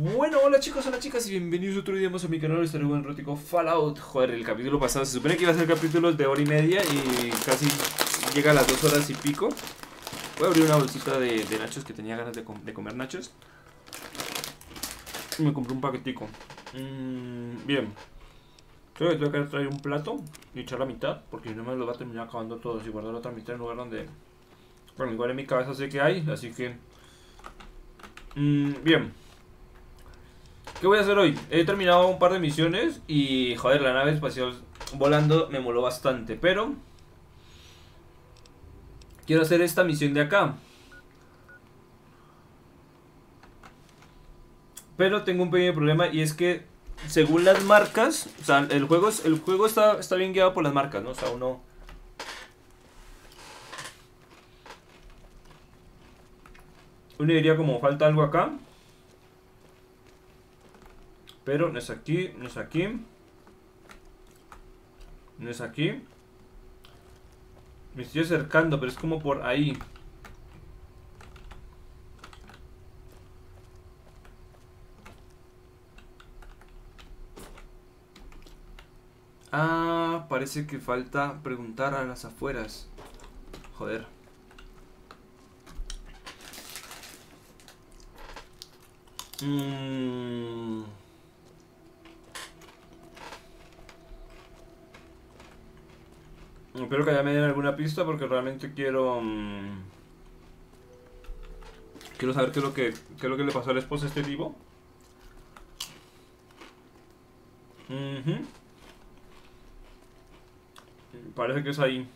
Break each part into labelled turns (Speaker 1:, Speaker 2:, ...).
Speaker 1: Bueno, hola chicos, hola chicas y bienvenidos otro día más a mi canal Estaré buen erótico Fallout. Joder, el capítulo pasado se supone que iba a ser capítulos de hora y media y casi llega a las dos horas y pico. Voy a abrir una bolsita de, nachos que tenía ganas de, com de, comer nachos. Y me compré un paquetico. Mm, Bien. Creo que tengo que traer un plato y echar la mitad Porque no me lo va a terminar acabando todos y guardar la otra mitad en lugar donde... Bueno, igual en mi cabeza sé que hay, así que... Mm, bien ¿Qué voy a hacer hoy? He terminado un par de misiones y, joder, la nave espacial volando me moló bastante, pero... Quiero hacer esta misión de acá. Pero tengo un pequeño problema y es que, según las marcas, o sea, el juego, el juego está, está bien guiado por las marcas, ¿no? O sea, uno... Uno diría como falta algo acá. Pero no es aquí, no es aquí. No es aquí. Me estoy acercando, pero es como por ahí. Ah, parece que falta preguntar a las afueras. Joder. Mmm... Espero que ya me den alguna pista porque realmente quiero... Mm, quiero saber qué es, lo que, qué es lo que le pasó a la esposa a este tipo. Parece que es ahí.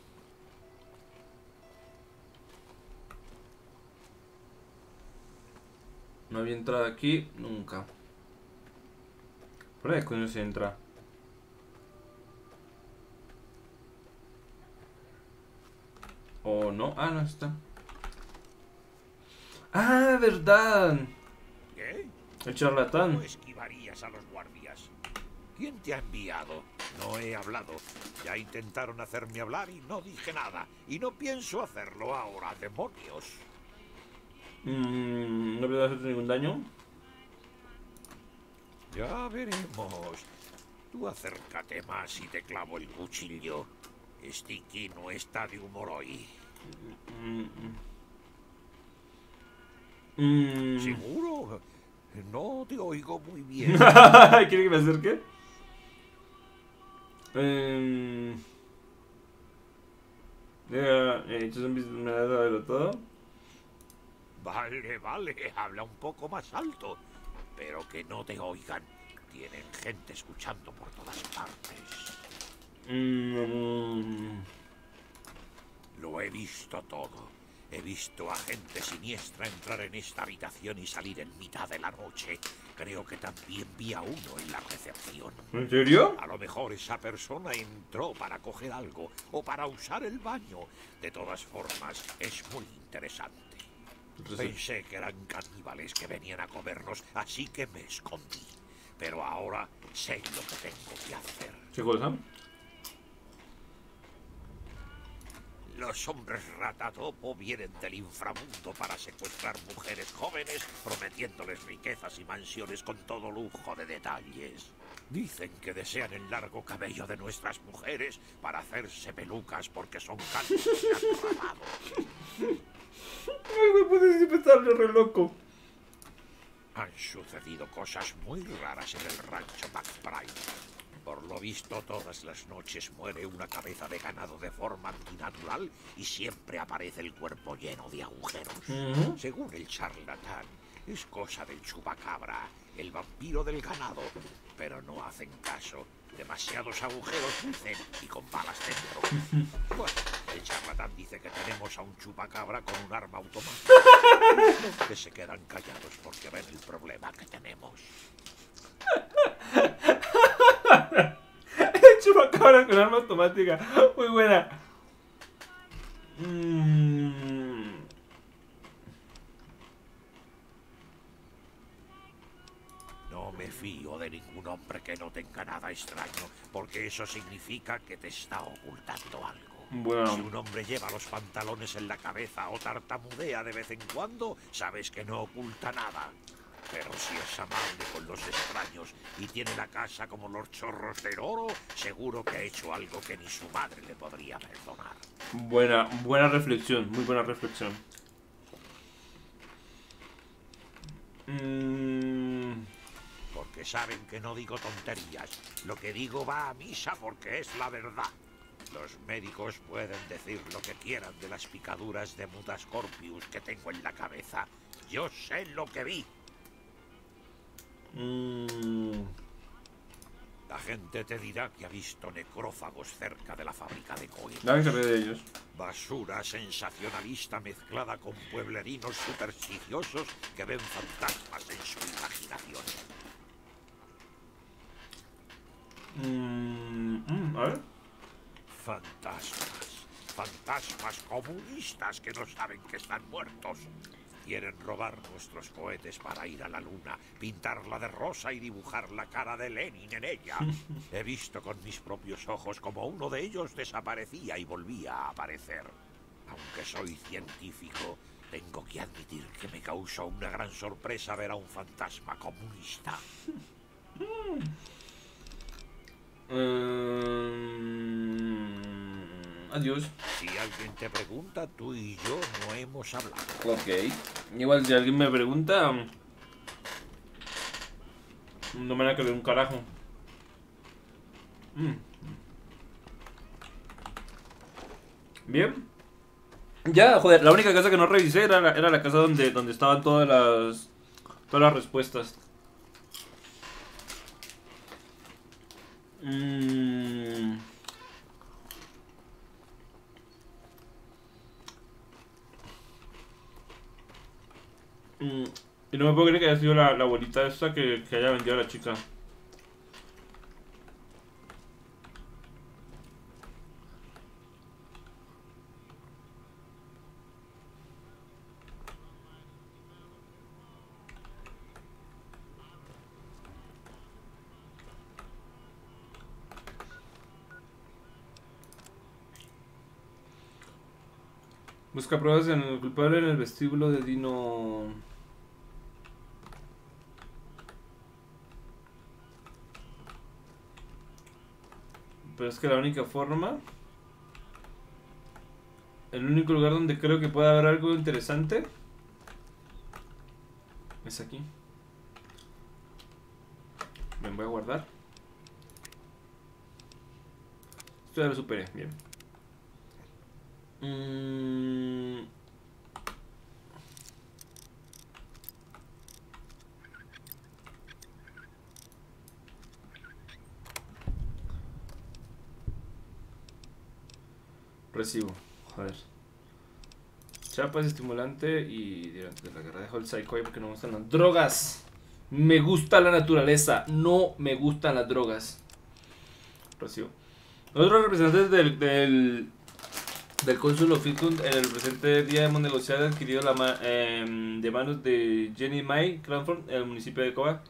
Speaker 1: No había entrado aquí nunca. ¿Por qué coño se entra? ¿O no? Ah, no está. Ah, verdad.
Speaker 2: ¿Qué?
Speaker 1: El charlatán.
Speaker 2: ¿Cómo esquivarías a los guardias? ¿Quién te ha enviado? No he hablado. Ya intentaron hacerme hablar y no dije nada. Y no pienso hacerlo ahora, demonios.
Speaker 1: Mm, no puedo hacerte ningún daño.
Speaker 2: Ya veremos. Tú acércate más y te clavo el cuchillo. Sticky no está de humor hoy.
Speaker 1: Mm.
Speaker 2: ¿Seguro? No te oigo muy bien.
Speaker 1: ¿Quiere que me acerque? Eh... Dado todo.
Speaker 2: Vale, vale, habla un poco más alto. Pero que no te oigan. Tienen gente escuchando por todas partes.
Speaker 1: Mm.
Speaker 2: Lo he visto todo. He visto a gente siniestra entrar en esta habitación y salir en mitad de la noche. Creo que también vi a uno en la recepción.
Speaker 1: ¿En serio?
Speaker 2: A lo mejor esa persona entró para coger algo o para usar el baño. De todas formas, es muy interesante. Pensé que eran caníbales que venían a comernos, así que me escondí. Pero ahora sé lo que tengo que hacer.
Speaker 1: ¿Qué cosa?
Speaker 2: Los hombres ratatopo vienen del inframundo para secuestrar mujeres jóvenes, prometiéndoles riquezas y mansiones con todo lujo de detalles. Dicen que desean el largo cabello de nuestras mujeres para hacerse pelucas porque son calvos y
Speaker 1: Ay, me puedes empezarle re loco.
Speaker 2: Han sucedido cosas muy raras en el rancho McBride. Por lo visto, todas las noches muere una cabeza de ganado de forma antinatural y siempre aparece el cuerpo lleno de agujeros. Según el charlatán, es cosa del chupacabra, el vampiro del ganado. Pero no hacen caso. Demasiados agujeros dicen y con balas dentro. Bueno, el charlatán dice que tenemos a un chupacabra con un arma automática. que se quedan callados porque ven el problema que tenemos.
Speaker 1: Chupacabra con arma automática. Muy buena. Mm.
Speaker 2: No me fío de ningún hombre que no tenga nada extraño, porque eso significa que te está ocultando algo.
Speaker 1: Bueno.
Speaker 2: Si un hombre lleva los pantalones en la cabeza o tartamudea de vez en cuando, sabes que no oculta nada. Pero si es amable con los extraños y tiene la casa como los chorros del oro, seguro que ha hecho algo que ni su madre le podría perdonar.
Speaker 1: Buena, buena reflexión, muy buena reflexión. Mm,
Speaker 2: Porque saben que no digo tonterías. Lo que digo va a misa porque es la verdad. Los médicos pueden decir lo que quieran de las picaduras de Mutascorpius que tengo en la cabeza. Yo sé lo que vi.
Speaker 1: Mm,
Speaker 2: La gente te dirá que ha visto necrófagos cerca de la fábrica de cohetes.
Speaker 1: Se ríe de ellos.
Speaker 2: Basura sensacionalista mezclada con pueblerinos supersticiosos que ven fantasmas en su imaginación.
Speaker 1: Mm, mm, a ver.
Speaker 2: Fantasmas. Fantasmas comunistas que no saben que están muertos. Quieren robar nuestros cohetes para ir a la luna, pintarla de rosa y dibujar la cara de Lenin en ella. He visto con mis propios ojos como uno de ellos desaparecía y volvía a aparecer. Aunque soy científico, tengo que admitir que me causó una gran sorpresa ver a un fantasma comunista.
Speaker 1: Mm, adiós.
Speaker 2: Si alguien te pregunta, tú y yo no hemos hablado.
Speaker 1: Ok. Igual si alguien me pregunta... mm, No me van a creer un carajo. Mm. Bien. Ya, joder, la única casa que no revisé era la, era la casa donde, donde estaban todas las... Todas las respuestas. Mm. Mm, Y no me puedo creer que haya sido la, la abuelita esta que, que haya vendido a la chica. Busca pruebas en el culpable en el vestíbulo de Dino. Pero es que la única forma. El único lugar donde creo que puede haber algo interesante. Es aquí. Me voy a guardar. Esto ya lo superé, bien. Mm, Recibo. Joder. Chapas, estimulante y durante la guerra dejó el psycho ahí porque no me gustan las drogas. Me gusta la naturaleza, no me gustan las drogas. Recibo. Otros representantes del, del, del cónsul Oficund en el presente día hemos negociado adquirido la ma- em, de manos de Jenny May Cranford en el municipio de Coba.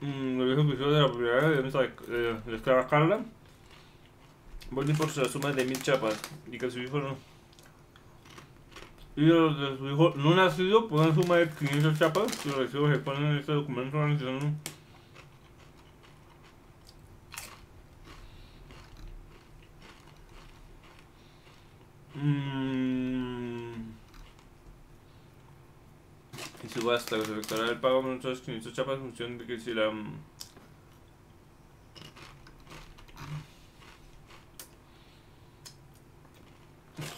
Speaker 1: Mm, el viejo de la propiedad de eh, de esclava Carla. Volví por su suma de mil chapas y que su hijo no. Y los de su hijo no nacido por una suma de 500 chapas los recibos se ponen en este documento organizando. Mm. Y subasta, se efectuará el pago de otras 500 chapas en función de que si la...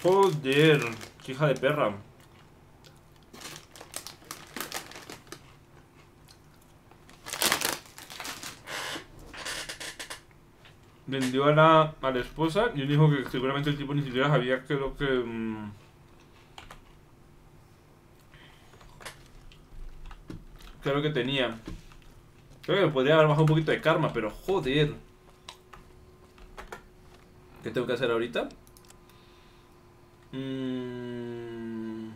Speaker 1: Joder, hija de perra. Vendió a la, a la esposa y dijo que seguramente el tipo ni siquiera sabía que lo que... mm, qué es lo que tenía. Creo que me podría haber bajado un poquito de karma, pero joder. ¿Qué tengo que hacer ahorita? Mm.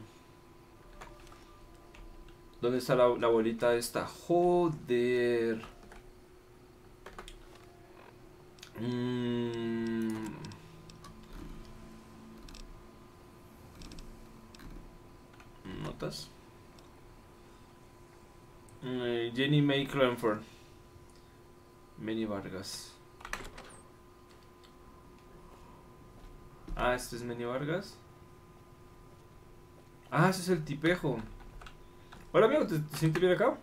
Speaker 1: ¿Dónde está la, la abuelita esta? Joder. Mm. Notas. Eh, Jenny May Cranford. Manny Vargas. Ah, este es Manny Vargas. Ah, ese es el tipejo. Hola amigo, ¿te, te sientes bien acá?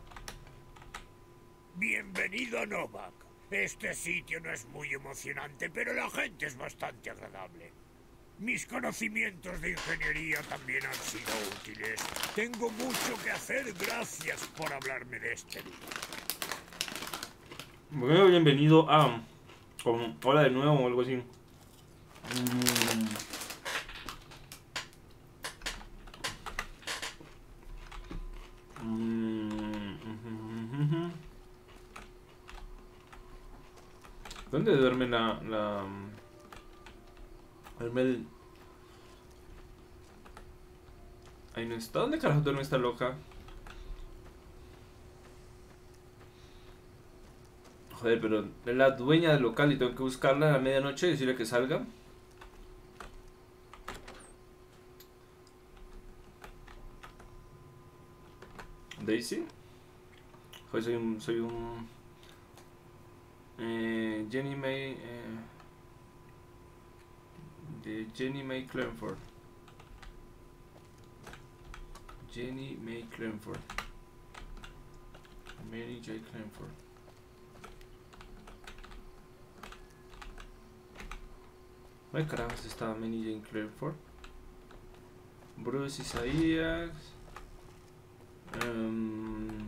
Speaker 3: Bienvenido a Novak. Este sitio no es muy emocionante, pero la gente es bastante agradable. Mis conocimientos de ingeniería también han sido útiles. Tengo mucho que hacer. Gracias por hablarme de este lugar.
Speaker 1: Bueno, bienvenido a... Hola de nuevo o algo así. Mm. ¿Dónde duerme la... la... Duerme el... Ahí no está. ¿Dónde carajo duerme esta loca? Joder, pero es la dueña del local y tengo que buscarla a la medianoche y decirle que salga. Daisy. Joder, soy un. Soy un. Eh, Jenny May. Eh, de Jenny May Clanford. Jenny May Clanford. Mary J. Clanford. ¿Dónde carajos estaba Manny Jane Crawford? Bruce Isaías. Em,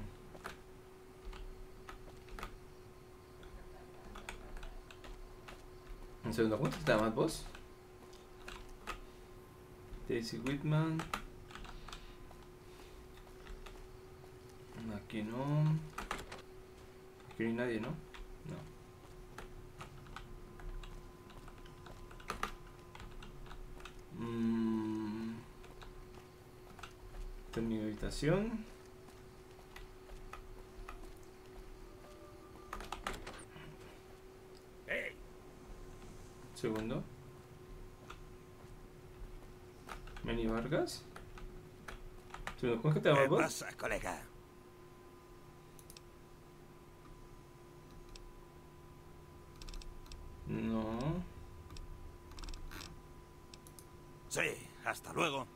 Speaker 1: un segundo, ¿cómo te llamas vos? Daisy Whitman. Aquí no. Aquí no hay nadie, ¿no? No. Mm. Esta
Speaker 3: ¡Hey!
Speaker 1: Segundo. Manny Vargas. ¿cómo es que te
Speaker 4: colega?
Speaker 1: No.
Speaker 4: Sí, hasta luego.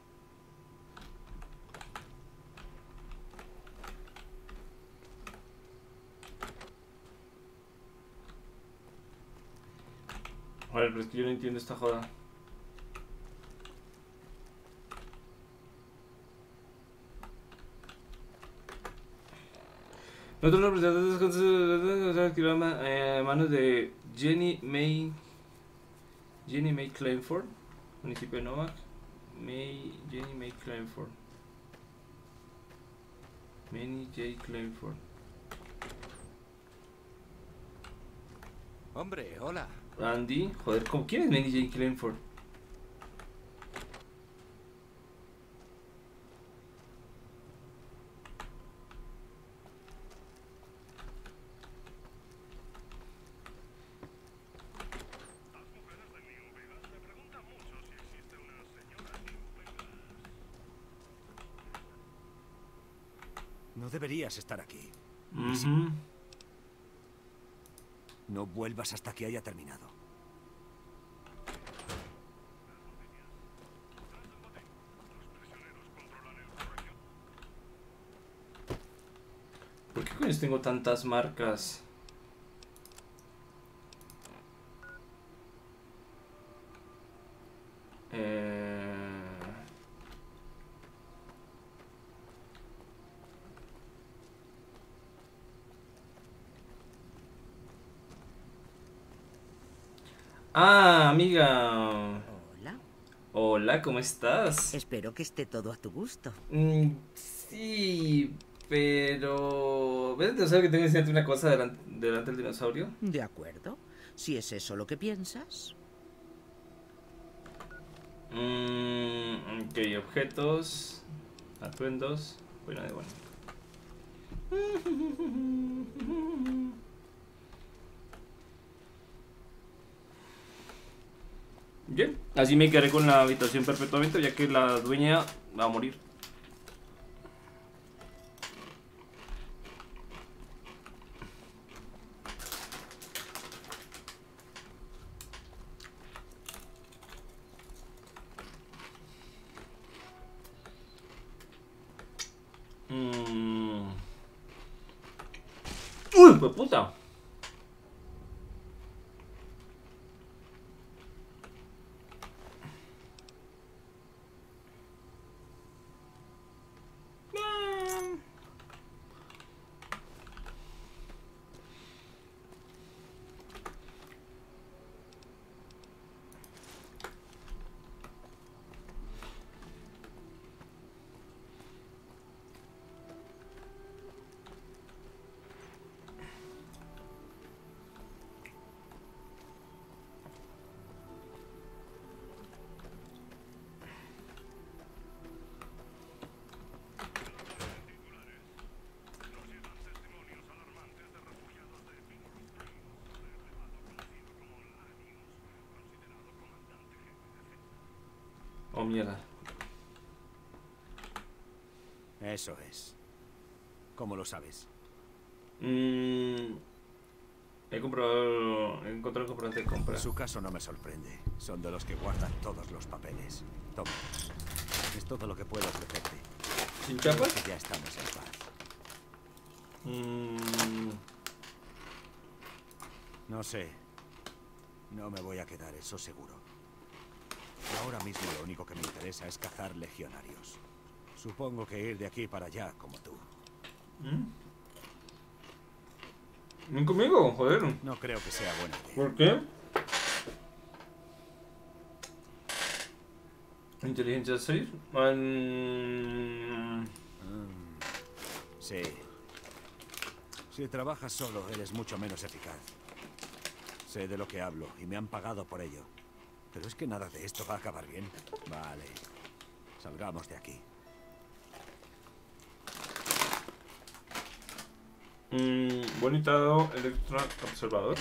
Speaker 1: Joder, pero es que yo no entiendo esta joda. Nosotros representantes de eh, manos de Jenny May Jenny May Clanford, municipio de Novak. May, Jenny May Clanford. Manny J. Clanford.
Speaker 4: Hombre, hola.
Speaker 1: Andy, joder, ¿cómo- ¿quién es Manny J. Clanford?
Speaker 4: No deberías estar aquí.
Speaker 1: Ujú.
Speaker 4: No vuelvas hasta que haya terminado.
Speaker 1: ¿Por qué coño tengo tantas marcas? Ah, amiga.
Speaker 5: Hola,
Speaker 1: Hola, ¿cómo estás?
Speaker 5: espero que esté todo a tu gusto.
Speaker 1: Mm, sí, pero... ¿Ves el dinosaurio que tengo que enseñarte una cosa delante, delante del dinosaurio?
Speaker 5: De acuerdo. Si es eso lo que piensas.
Speaker 1: Mm, ok, objetos, atuendos, bueno, de bueno. Bien, así me quedaré con la habitación perpetuamente ya que la dueña va a morir. Oh, mierda.
Speaker 6: Eso es. ¿Cómo lo sabes?
Speaker 1: Mm, he comprado. He encontrado el comprobante de compra.
Speaker 6: En su caso no me sorprende. Son de los que guardan todos los papeles. Toma. Es todo lo que puedo ofrecerte.
Speaker 1: ¿Sin chapas?
Speaker 6: ya estamos en paz.
Speaker 1: Mm,
Speaker 6: No sé. No me voy a quedar, eso seguro. Ahora mismo lo único que me interesa es cazar legionarios. Supongo que ir de aquí para allá, como tú.
Speaker 1: ¿Mm? ¿Ven conmigo? Joder.
Speaker 6: No creo que sea buena idea.
Speaker 1: ¿Por qué? Inteligencia 6. Mm,
Speaker 6: Mm, Sí. Si trabajas solo, eres mucho menos eficaz. Sé de lo que hablo y me han pagado por ello. Pero es que nada de esto va a acabar bien. Vale. Salgamos de aquí.
Speaker 1: mm, bonitado Electra Observador.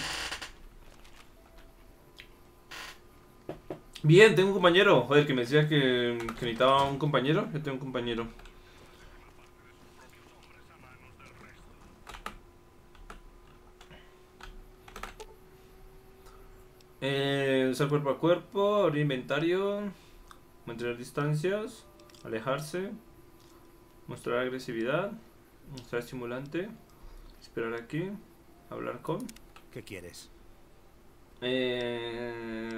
Speaker 1: Bien, tengo un compañero. Joder, que me decía que necesitaba un compañero. Yo tengo un compañero. Eh, usar cuerpo a cuerpo, abrir inventario, mantener distancias, alejarse, mostrar agresividad, mostrar estimulante, esperar aquí, hablar con.
Speaker 6: ¿Qué quieres?
Speaker 1: Eh,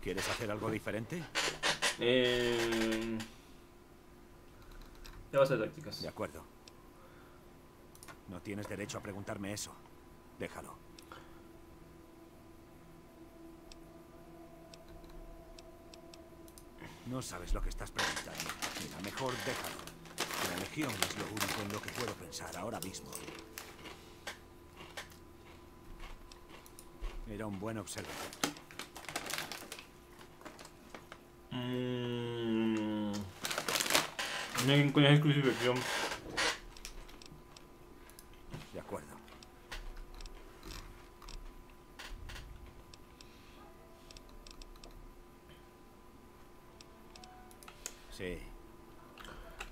Speaker 6: ¿Quieres hacer algo diferente?
Speaker 1: eh, ya vas a tácticas.
Speaker 6: De acuerdo. No tienes derecho a preguntarme eso. Déjalo. No sabes lo que estás preguntando. Mira, mejor déjalo. La legión es lo único en lo que puedo pensar ahora mismo. Era un buen observador.
Speaker 1: Mm, ¿Quién coño es crucifixión?
Speaker 6: De acuerdo. Sí.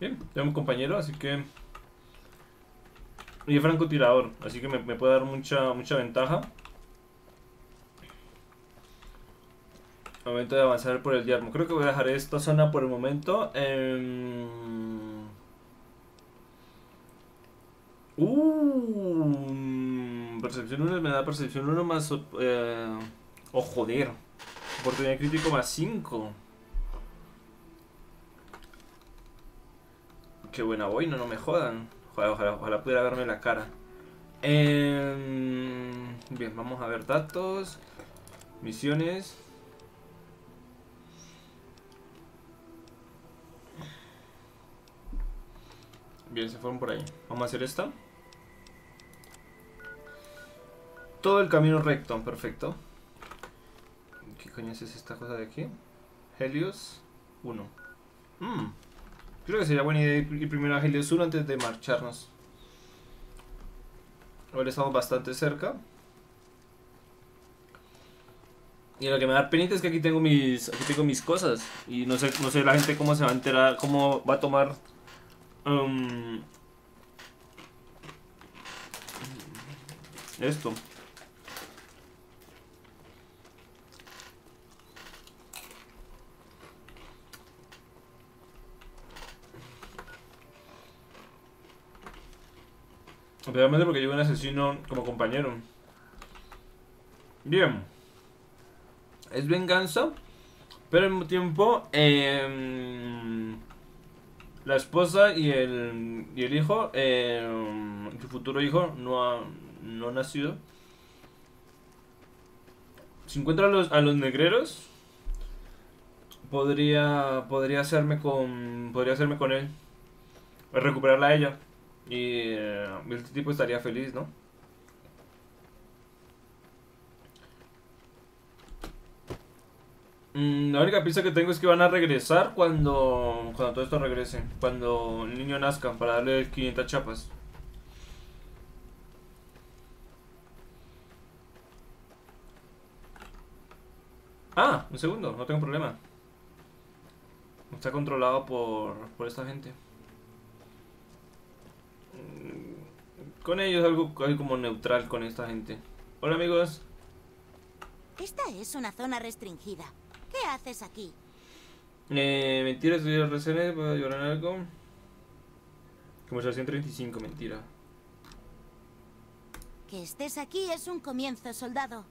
Speaker 1: Bien, tengo un compañero, así que. Y es francotirador, así que me, me puede dar mucha, mucha ventaja. Momento de avanzar por el yermo. Creo que voy a dejar esta zona por el momento. Uh, percepción 1 me da percepción 1 más. Eh... Oh, joder. Oportunidad crítico más 5. Qué buena boina, no me jodan. Ojalá, ojalá, ojalá pudiera verme la cara. Em, bien, vamos a ver datos. Misiones. Bien, se fueron por ahí. Vamos a hacer esta. Todo el camino recto, perfecto. ¿Qué coño es esta cosa de aquí? Helios 1. Mm. Creo que sería buena idea ir primero a Helios 1 antes de marcharnos. Ahora estamos bastante cerca. Y lo que me da penita es que aquí tengo mis aquí tengo mis cosas y no sé no sé la gente cómo se va a enterar, cómo va a tomar um, esto. Especialmente porque llevo un asesino como compañero. Bien. Es venganza. Pero al mismo tiempo. em, la esposa y el, y el hijo. em, su futuro hijo no ha, no ha nacido. Si encuentro a los, a los negreros. Podría. Podría hacerme con. Podría hacerme con él. Recuperarla a ella. Y este tipo estaría feliz, ¿no? Mm, la única pista que tengo es que van a regresar cuando, cuando todo esto regrese. Cuando el niño nazca, para darle 500 chapas. Ah, un segundo, no tengo problema. Está controlado por, por esta gente. Mm, Con ellos algo, algo como neutral con esta gente. Hola amigos.
Speaker 7: Esta es una zona restringida. ¿Qué haces aquí?
Speaker 1: Eh, mentira, estoy RCN, ¿puedo llorar algo? Conversación 35, mentira.
Speaker 7: Que estés aquí es un comienzo, soldado.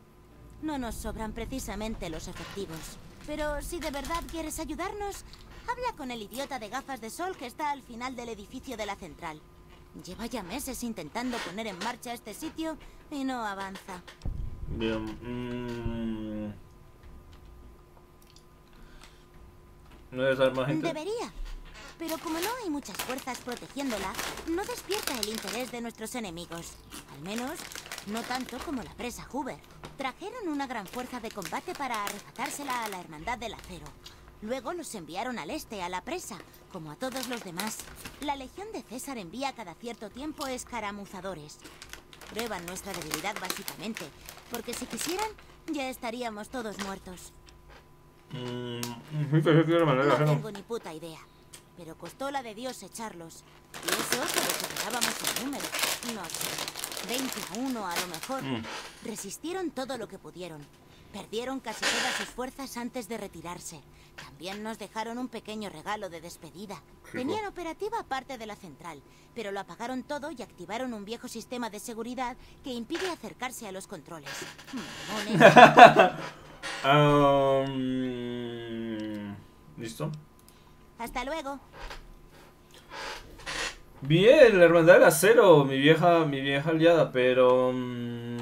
Speaker 7: No nos sobran precisamente los efectivos. Pero si de verdad quieres ayudarnos, habla con el idiota de gafas de sol que está al final del edificio de la central. Lleva ya meses intentando poner en marcha este sitio y no avanza.
Speaker 1: Bien. mm. No debe saber más gente.
Speaker 7: Debería. Pero como no hay muchas fuerzas protegiéndola, no despierta el interés de nuestros enemigos. Al menos, no tanto como la presa Hoover. Trajeron una gran fuerza de combate para arrebatársela a la Hermandad del Acero. Luego los enviaron al este, a la presa, como a todos los demás. La Legión de César envía cada cierto tiempo escaramuzadores. Prueban nuestra debilidad básicamente, porque si quisieran, ya estaríamos todos muertos.
Speaker 1: Mm,
Speaker 7: No tengo ni puta idea. Pero costó la de Dios echarlos. Y eso que les el número. No sé. 20 a 1 a lo mejor.
Speaker 1: Mm.
Speaker 7: Resistieron todo lo que pudieron. Perdieron casi todas sus fuerzas antes de retirarse. También nos dejaron un pequeño regalo de despedida. Tenían operativa parte de la central, pero lo apagaron todo y activaron un viejo sistema de seguridad que impide acercarse a los controles.
Speaker 1: Mm, ¿Listo?
Speaker 7: Hasta luego.
Speaker 1: Bien, la hermandad del acero, mi vieja, mi vieja aliada, pero mm,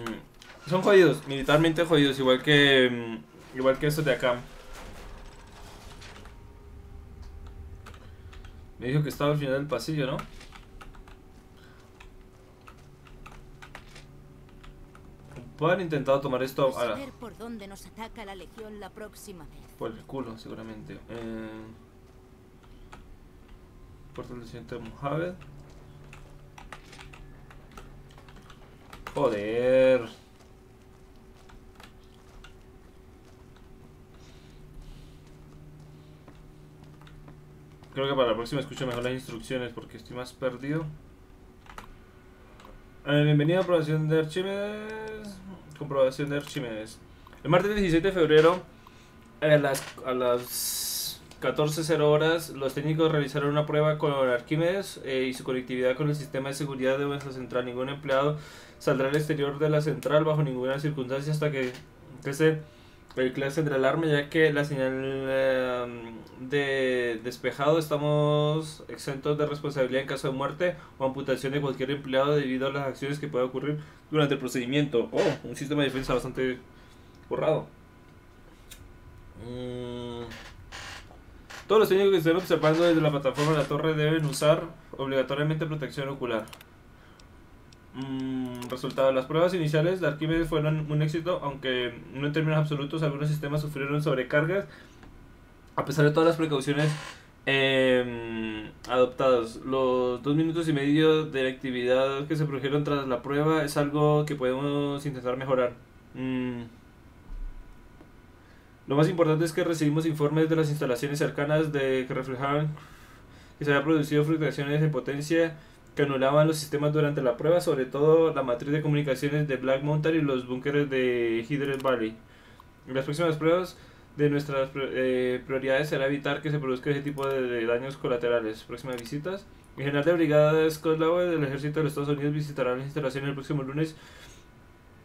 Speaker 1: son jodidos, militarmente jodidos, igual que mm, igual que estos de acá. Me dijo que estaba al final del pasillo, ¿no? Puedo haber intentado tomar esto a la-
Speaker 7: por dónde nos ataca la legión la próxima vez.
Speaker 1: por el culo, seguramente. Eh, puerta del presidente Mohamed. Joder. Creo que para la próxima escucho mejor las instrucciones porque estoy más perdido. Bienvenido a aprobación de Archimedes. Comprobación de Archimedes. El martes 17 de febrero a las, a las 14.00 horas, los técnicos realizaron una prueba con Arquímedes eh, y su conectividad con el sistema de seguridad de nuestra central. Ningún empleado saldrá al exterior de la central bajo ninguna circunstancia hasta que cese el clase de alarma, ya que la señal eh, de despejado estamos exentos de responsabilidad en caso de muerte o amputación de cualquier empleado debido a las acciones que puedan ocurrir durante el procedimiento. Oh, un sistema de defensa bastante borrado. Mm. Todos los técnicos que estén observando desde la plataforma de la torre deben usar obligatoriamente protección ocular. Mm, resultado, las pruebas iniciales de Arquímedes fueron un éxito, aunque no en términos absolutos algunos sistemas sufrieron sobrecargas, a pesar de todas las precauciones eh, adoptadas. Los dos minutos y medio de actividad que se produjeron tras la prueba es algo que podemos intentar mejorar. Mm. Lo más importante es que recibimos informes de las instalaciones cercanas de que reflejaban que se había producido fluctuaciones en potencia que anulaban los sistemas durante la prueba, sobre todo la matriz de comunicaciones de Black Mountain y los búnkeres de Hydra Valley. Las próximas pruebas de nuestras eh, prioridades será evitar que se produzca ese tipo de, daños colaterales. Próximas visitas. El general de brigada Scott Lowe del ejército de los Estados Unidos visitará la instalación el próximo lunes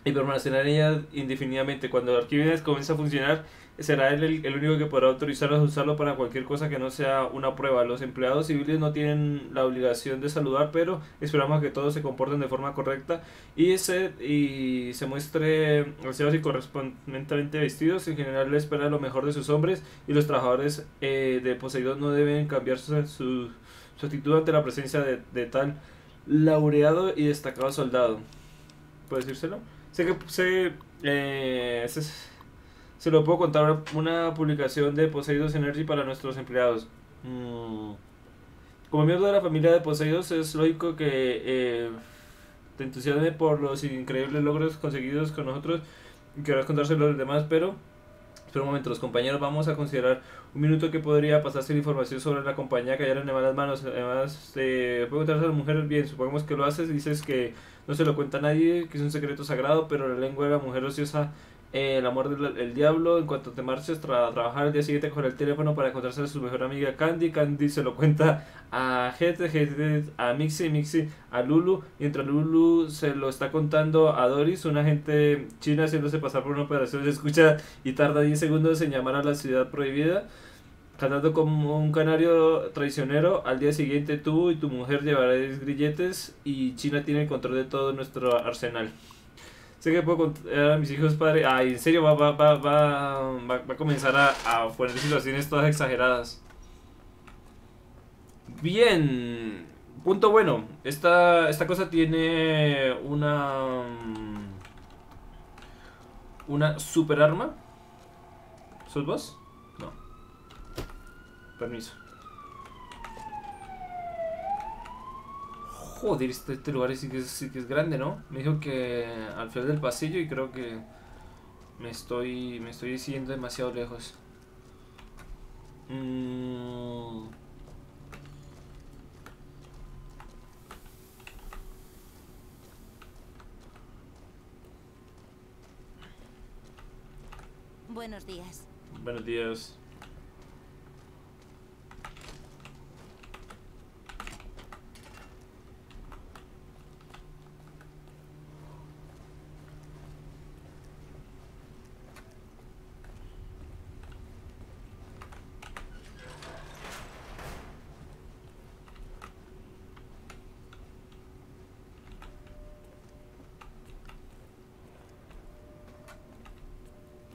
Speaker 1: y permanecerá en ella indefinidamente. Cuando Arquímedes comience a funcionar, será él el, único que podrá autorizarlos a usarlo para cualquier cosa que no sea una prueba. Los empleados civiles no tienen la obligación de saludar, pero esperamos que todos se comporten de forma correcta y se, y se muestre aseados y correspondientemente vestidos. En general, le espera lo mejor de sus hombres y los trabajadores eh, de Poseidón no deben cambiar su, su, actitud ante la presencia de, de tal laureado y destacado soldado. ¿Puedo decírselo? Sé que sé, eh, se, se lo puedo contar una publicación de Poseidos Energy para nuestros empleados. Mm. Como miembro de la familia de Poseidos es lógico que eh, te entusiasme por los increíbles logros conseguidos con nosotros y querrás contárselo a los demás, pero espera un momento, los compañeros vamos a considerar un minuto que podría pasarse la información sobre la compañía que hayan en malas manos. Además, eh, puedo contarse a las mujeres bien, supongamos que lo haces, dices que no se lo cuenta a nadie, que es un secreto sagrado, pero la lengua de la mujer ociosa, eh, el amor del el diablo, en cuanto te marches tra- a trabajar el día siguiente con el teléfono para encontrarse a su mejor amiga Candy, Candy se lo cuenta a Jete, Jete a Mixi, Mixi a Lulu, mientras Lulu se lo está contando a Doris, una agente china haciéndose pasar por una operación, se escucha y tarda 10 segundos en llamar a la ciudad prohibida. Cantando como un canario traicionero, al día siguiente tú y tu mujer llevaréis grilletes y China tiene el control de todo nuestro arsenal. Sé que puedo contar a mis hijos padre. Ay, en serio, va, va, va, va, va, va a comenzar a, a poner situaciones todas exageradas. Bien. Punto bueno. Esta, esta cosa tiene una. mm, Una super arma. ¿Sos vos? No. Permiso. Joder, este, este lugar sí que, es, sí que es grande, ¿no? Me dijo que al final del pasillo y creo que me estoy me estoy yendo demasiado lejos. Mm,
Speaker 7: Buenos días.
Speaker 1: buenos días.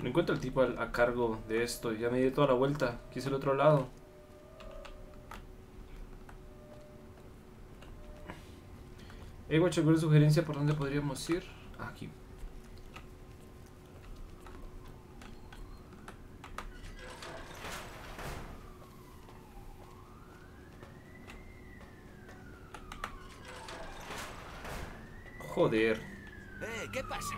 Speaker 1: No encuentro el tipo a, cargo de esto. Ya me di toda la vuelta. Aquí es el otro lado. Hey, guacho, ¿alguna sugerencia por dónde podríamos ir? Aquí. Joder.
Speaker 4: Eh, ¿qué pasa?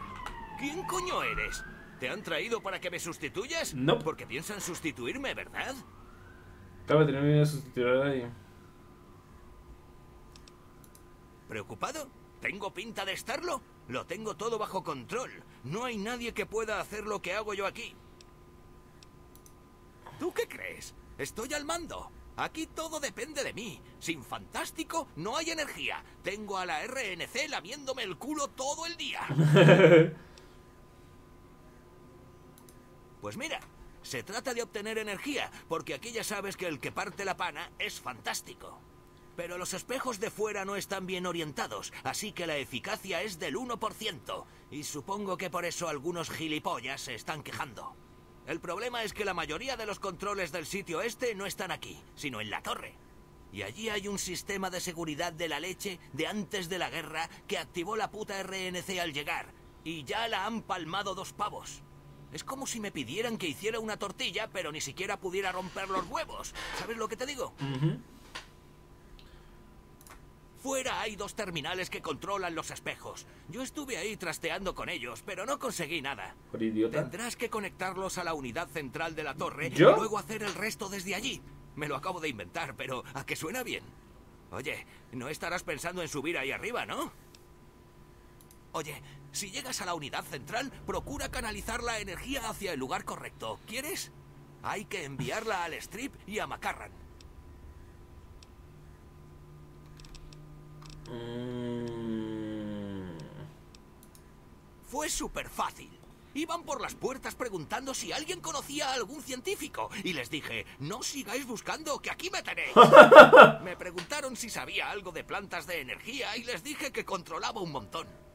Speaker 4: ¿Quién coño eres? ¿Te han traído para que me sustituyas?
Speaker 1: No.
Speaker 4: Porque piensan sustituirme, ¿verdad?
Speaker 1: Acaba de tener que sustituir a nadie.
Speaker 4: ¿Preocupado? ¿Tengo pinta de estarlo? Lo tengo todo bajo control. No hay nadie que pueda hacer lo que hago yo aquí. ¿Tú qué crees? Estoy al mando. Aquí todo depende de mí. Sin Fantástico no hay energía. Tengo a la RNC lamiéndome el culo todo el día. Pues mira, se trata de obtener energía, porque aquí ya sabes que el que parte la pana es fantástico. Pero los espejos de fuera no están bien orientados, así que la eficacia es del 1%, y supongo que por eso algunos gilipollas se están quejando. El problema es que la mayoría de los controles del sitio este no están aquí, sino en la torre. Y allí hay un sistema de seguridad de la leche de antes de la guerra que activó la puta RNC al llegar, y ya la han palmado dos pavos. Es como si me pidieran que hiciera una tortilla, pero ni siquiera pudiera romper los huevos. ¿Sabes lo que te digo? Fuera hay dos terminales que controlan los espejos. Yo estuve ahí trasteando con ellos, pero no conseguí nada.
Speaker 1: Por idiota.
Speaker 4: Tendrás que conectarlos a la unidad central de la torre
Speaker 1: ¿Yo?
Speaker 4: y luego hacer el resto desde allí. Me lo acabo de inventar, pero ¿a que suena bien? Oye, no estarás pensando en subir ahí arriba, ¿no? Oye, si llegas a la unidad central, procura canalizar la energía hacia el lugar correcto. ¿Quieres? Hay que enviarla al Strip y a Macarran.
Speaker 1: Mm,
Speaker 4: Fue súper fácil. Iban por las puertas preguntando si alguien conocía a algún científico. Y les dije, no sigáis buscando, que aquí me tenéis. me preguntaron si sabía algo de plantas de energía y les dije que controlaba un montón.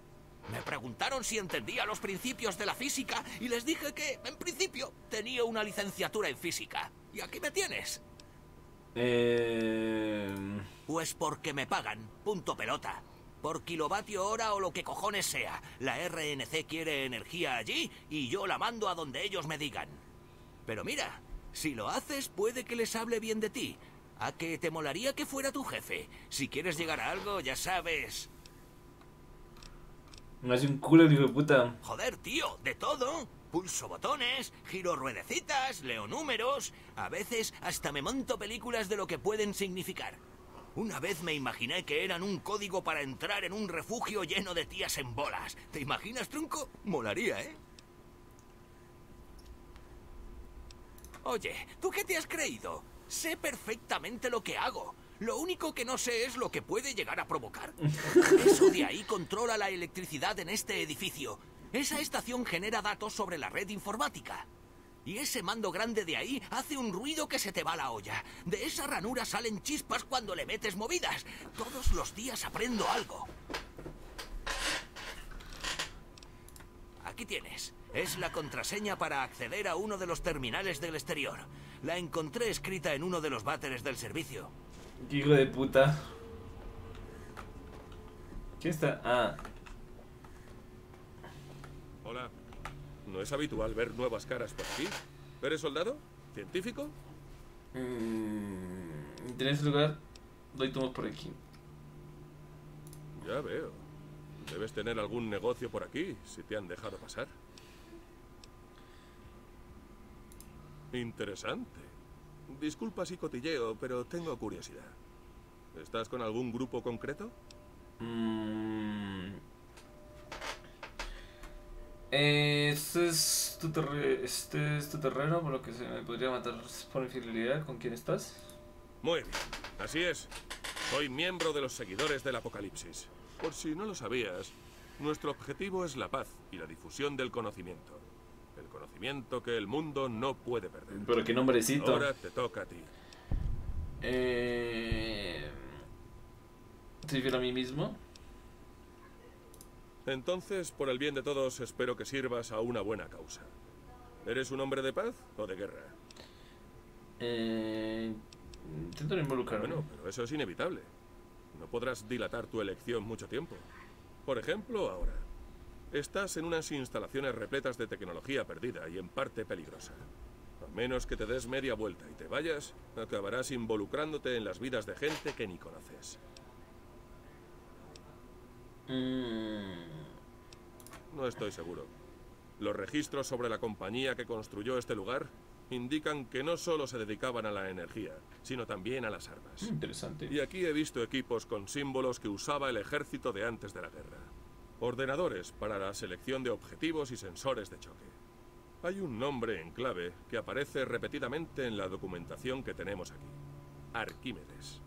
Speaker 4: Me preguntaron si entendía los principios de la física y les dije que, en principio, tenía una licenciatura en física. Y aquí me tienes.
Speaker 1: eh,
Speaker 4: Pues porque me pagan, punto pelota. Por kilovatio hora o lo que cojones sea. La RNC quiere energía allí y yo la mando a donde ellos me digan. Pero mira, si lo haces puede que les hable bien de ti. A que te molaría que fuera tu jefe. Si quieres llegar a algo, ya sabes.
Speaker 1: Me hace un culo hijo de puta.
Speaker 4: Joder, tío, de todo. Pulso botones, giro ruedecitas, leo números. A veces hasta me monto películas de lo que pueden significar. Una vez me imaginé que eran un código para entrar en un refugio lleno de tías en bolas. ¿Te imaginas, trunco? Molaría, ¿eh? Oye, ¿tú qué te has creído? Sé perfectamente lo que hago. Lo único que no sé es lo que puede llegar a provocar. Eso de ahí controla la electricidad en este edificio. Esa estación genera datos sobre la red informática. Y ese mando grande de ahí hace un ruido que se te va la olla. De esa ranura salen chispas cuando le metes movidas. Todos los días aprendo algo. Aquí tienes. Es la contraseña para acceder a uno de los terminales del exterior. La encontré escrita en uno de los váteres del servicio.
Speaker 1: Qué hijo de puta. ¿Qué está? Ah,
Speaker 8: Hola. No es habitual ver nuevas caras por aquí. ¿Eres soldado? ¿Científico?
Speaker 1: mm, en ese lugar doy tomos por aquí.
Speaker 8: Ya veo. Debes tener algún negocio por aquí, si te han dejado pasar. Interesante. Disculpa si cotilleo, pero tengo curiosidad. ¿Estás con algún grupo concreto?
Speaker 1: Mm. Eh, este es tu este es tu terreno, por lo que se me podría matar por infidelidad. ¿Con quién estás?
Speaker 8: Muy bien. Así es. Soy miembro de los seguidores del Apocalipsis. Por si no lo sabías, nuestro objetivo es la paz y la difusión del conocimiento. Conocimiento que el mundo no puede perder.
Speaker 1: Pero qué nombrecito.
Speaker 8: Ahora te toca a ti.
Speaker 1: Eh, ¿Soy fiel a mí mismo?
Speaker 8: Entonces, por el bien de todos, espero que sirvas a una buena causa. ¿Eres un hombre de paz o de guerra?
Speaker 1: Eh, intento involucrarme.
Speaker 8: Bueno, pero eso es inevitable. No podrás dilatar tu elección mucho tiempo. Por ejemplo, ahora. Estás en unas instalaciones repletas de tecnología perdida y en parte peligrosa. A menos que te des media vuelta y te vayas, acabarás involucrándote en las vidas de gente que ni conoces.
Speaker 1: Mm,
Speaker 8: No estoy seguro. Los registros sobre la compañía que construyó este lugar indican que no solo se dedicaban a la energía, sino también a las armas.
Speaker 1: interesante.
Speaker 8: Y aquí he visto equipos con símbolos que usaba el ejército de antes de la guerra. Ordenadores para la selección de objetivos y sensores de choque. Hay un nombre en clave que aparece repetidamente en la documentación que tenemos aquí. Arquímedes.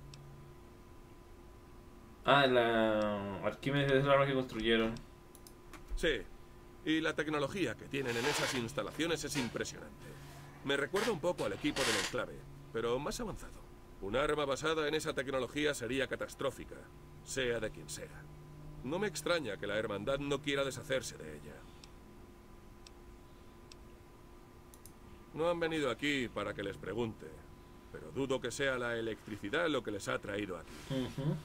Speaker 1: Ah, la Arquímedes es el arma que construyeron.
Speaker 8: Sí, y la tecnología que tienen en esas instalaciones es impresionante. Me recuerda un poco al equipo del enclave, pero más avanzado. Un arma basada en esa tecnología sería catastrófica, sea de quien sea. No me extraña que la hermandad no quiera deshacerse de ella. No han venido aquí para que les pregunte, pero dudo que sea la electricidad lo que les ha traído aquí.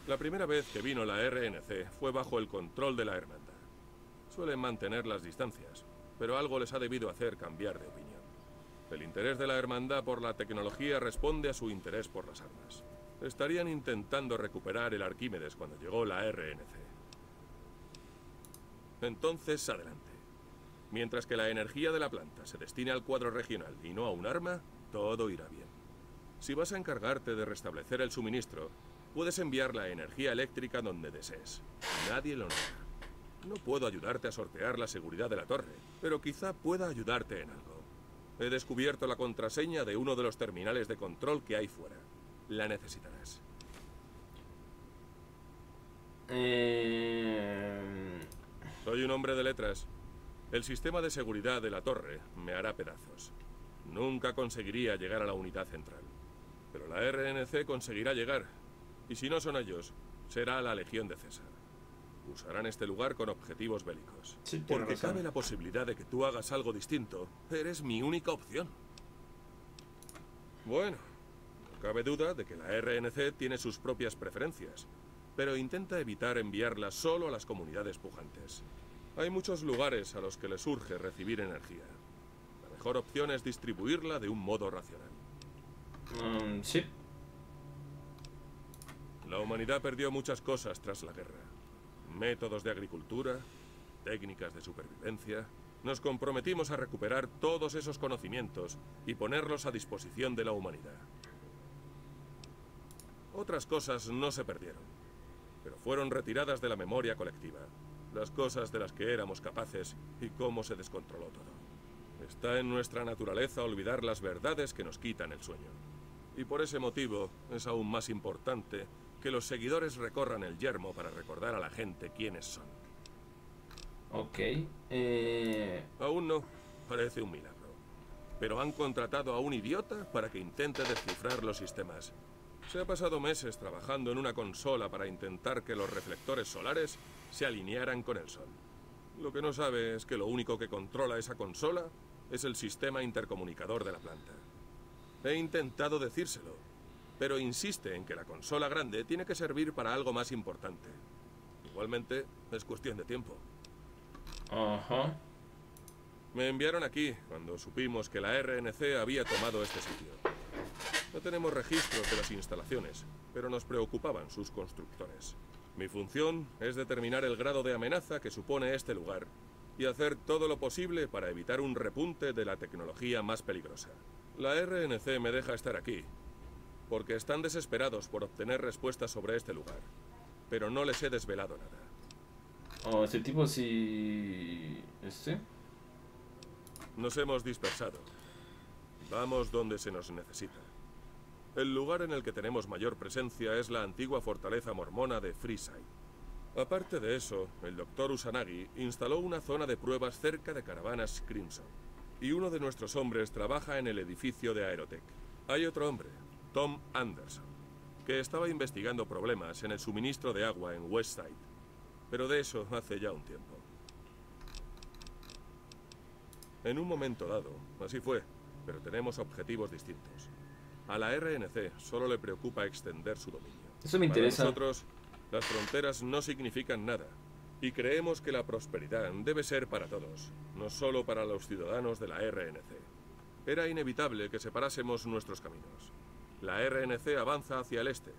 Speaker 8: La primera vez que vino la RNC fue bajo el control de la hermandad. Suelen mantener las distancias, pero algo les ha debido hacer cambiar de opinión. El interés de la hermandad por la tecnología responde a su interés por las armas. Estarían intentando recuperar el Arquímedes cuando llegó la RNC. Entonces, adelante. Mientras que la energía de la planta se destine al cuadro regional y no a un arma, todo irá bien. Si vas a encargarte de restablecer el suministro, puedes enviar la energía eléctrica donde desees. Nadie lo nota. No puedo ayudarte a sortear la seguridad de la torre, pero quizá pueda ayudarte en algo. He descubierto la contraseña de uno de los terminales de control que hay fuera. La necesitarás.
Speaker 1: Eh...
Speaker 8: Soy un hombre de letras. El sistema de seguridad de la torre me hará pedazos. Nunca conseguiría llegar a la unidad central. Pero la RNC conseguirá llegar. Y si no son ellos, será la Legión de César. Usarán este lugar con objetivos bélicos.
Speaker 1: Sí,
Speaker 8: Porque
Speaker 1: razón.
Speaker 8: cabe la posibilidad de que tú hagas algo distinto. Eres mi única opción. Bueno, no cabe duda de que la RNC tiene sus propias preferencias, pero intenta evitar enviarlas solo a las comunidades pujantes. Hay muchos lugares a los que les urge recibir energía. La mejor opción es distribuirla de un modo racional.
Speaker 1: mm, sí.
Speaker 8: La humanidad perdió muchas cosas tras la guerra. Métodos de agricultura, técnicas de supervivencia. Nos comprometimos a recuperar todos esos conocimientos y ponerlos a disposición de la humanidad. Otras cosas no se perdieron, pero fueron retiradas de la memoria colectiva. Las cosas de las que éramos capaces y cómo se descontroló todo. Está en nuestra naturaleza olvidar las verdades que nos quitan el sueño. Y por ese motivo es aún más importante que los seguidores recorran el yermo para recordar a la gente quiénes son.
Speaker 1: Ok. Eh...
Speaker 8: Aún no, parece un milagro. Pero han contratado a un idiota para que intente descifrar los sistemas. Se ha pasado meses trabajando en una consola para intentar que los reflectores solares se alinearan con el sol. Lo que no sabe es que lo único que controla esa consola es el sistema intercomunicador de la planta. He intentado decírselo, pero insiste en que la consola grande tiene que servir para algo más importante. Igualmente, es cuestión de tiempo.
Speaker 1: Ajá.
Speaker 8: Me enviaron aquí cuando supimos que la RNC había tomado este sitio. No tenemos registros de las instalaciones, pero nos preocupaban sus constructores. Mi función es determinar el grado de amenaza que supone este lugar y hacer todo lo posible para evitar un repunte de la tecnología más peligrosa. La RNC me deja estar aquí, porque están desesperados por obtener respuestas sobre este lugar, pero no les he desvelado nada.
Speaker 1: Oh, este tipo sí... Este.
Speaker 8: Nos hemos dispersado. Vamos donde se nos necesita. El lugar en el que tenemos mayor presencia es la antigua fortaleza mormona de Freeside. Aparte de eso, el doctor Usanagi instaló una zona de pruebas cerca de caravanas Crimson. Y uno de nuestros hombres trabaja en el edificio de Aerotech. Hay otro hombre, Tom Anderson, que estaba investigando problemas en el suministro de agua en Westside. Pero de eso hace ya un tiempo. En un momento dado, así fue, pero tenemos objetivos distintos. A la RNC solo le preocupa extender su dominio.
Speaker 1: Eso me interesa.
Speaker 8: Para nosotros, las fronteras no significan nada. Y creemos que la prosperidad debe ser para todos, no solo para los ciudadanos de la RNC. Era inevitable que separásemos nuestros caminos. La RNC avanza hacia el este,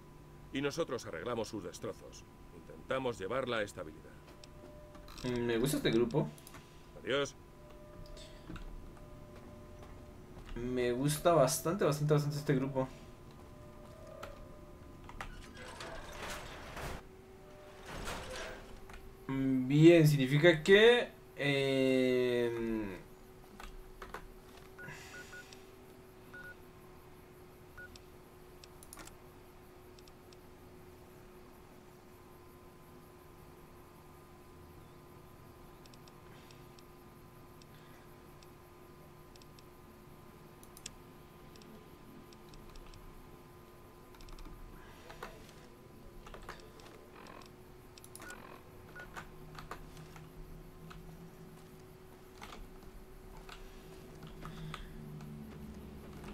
Speaker 8: y nosotros arreglamos sus destrozos. Intentamos llevarla a estabilidad.
Speaker 1: Mm, Me gusta este grupo.
Speaker 8: Adiós.
Speaker 1: Me gusta bastante, bastante, bastante este grupo. Mm, Bien, significa que... eh,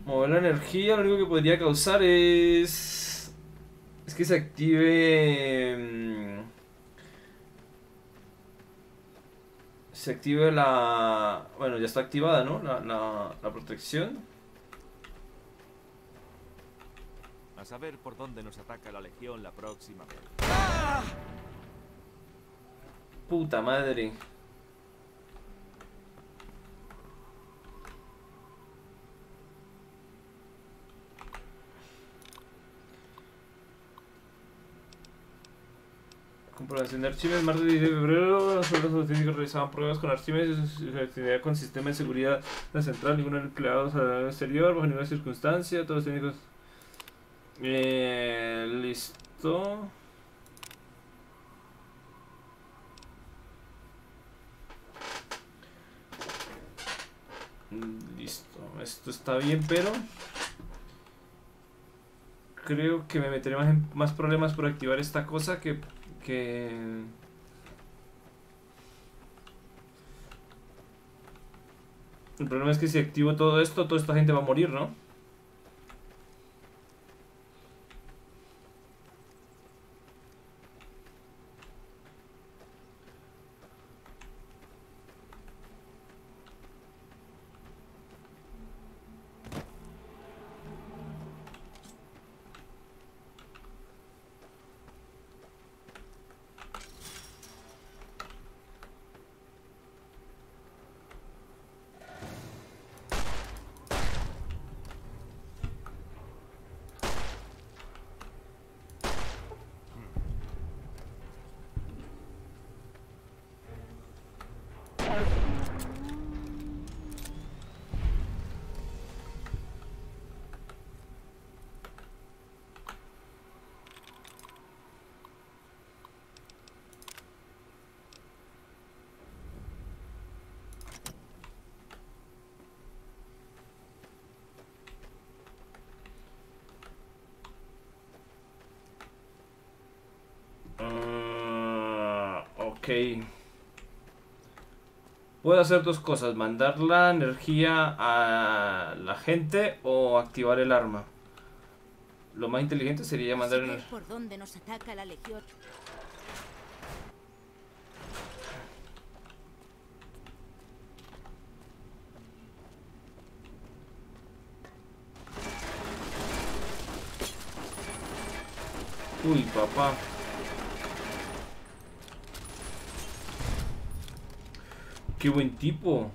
Speaker 1: Mover la energía, lo único que podría causar es... Es que se active... mm, Se active la... Bueno, ya está activada, ¿no? La, la, la protección.
Speaker 9: A saber por dónde nos ataca la Legión la próxima vez.
Speaker 1: Puta madre. Comprobación de Archimedes, martes 10 de febrero, los científicos realizaban pruebas con Archimedes y su actividad con sistema de seguridad la central, ninguno empleados al exterior, bajo ninguna circunstancia, todos los técnicos... Eh, listo. Listo, esto está bien, pero creo que me meteré más, en, más problemas por activar esta cosa que, El problema es que si activo todo esto, toda esta gente va a morir, ¿no? Ah, ok. Puedo hacer dos cosas, mandar la energía a la gente o activar el arma. Lo más inteligente sería mandar energía.
Speaker 7: por dónde nos ataca la legión.
Speaker 1: Uy, papá. Qué buen tipo.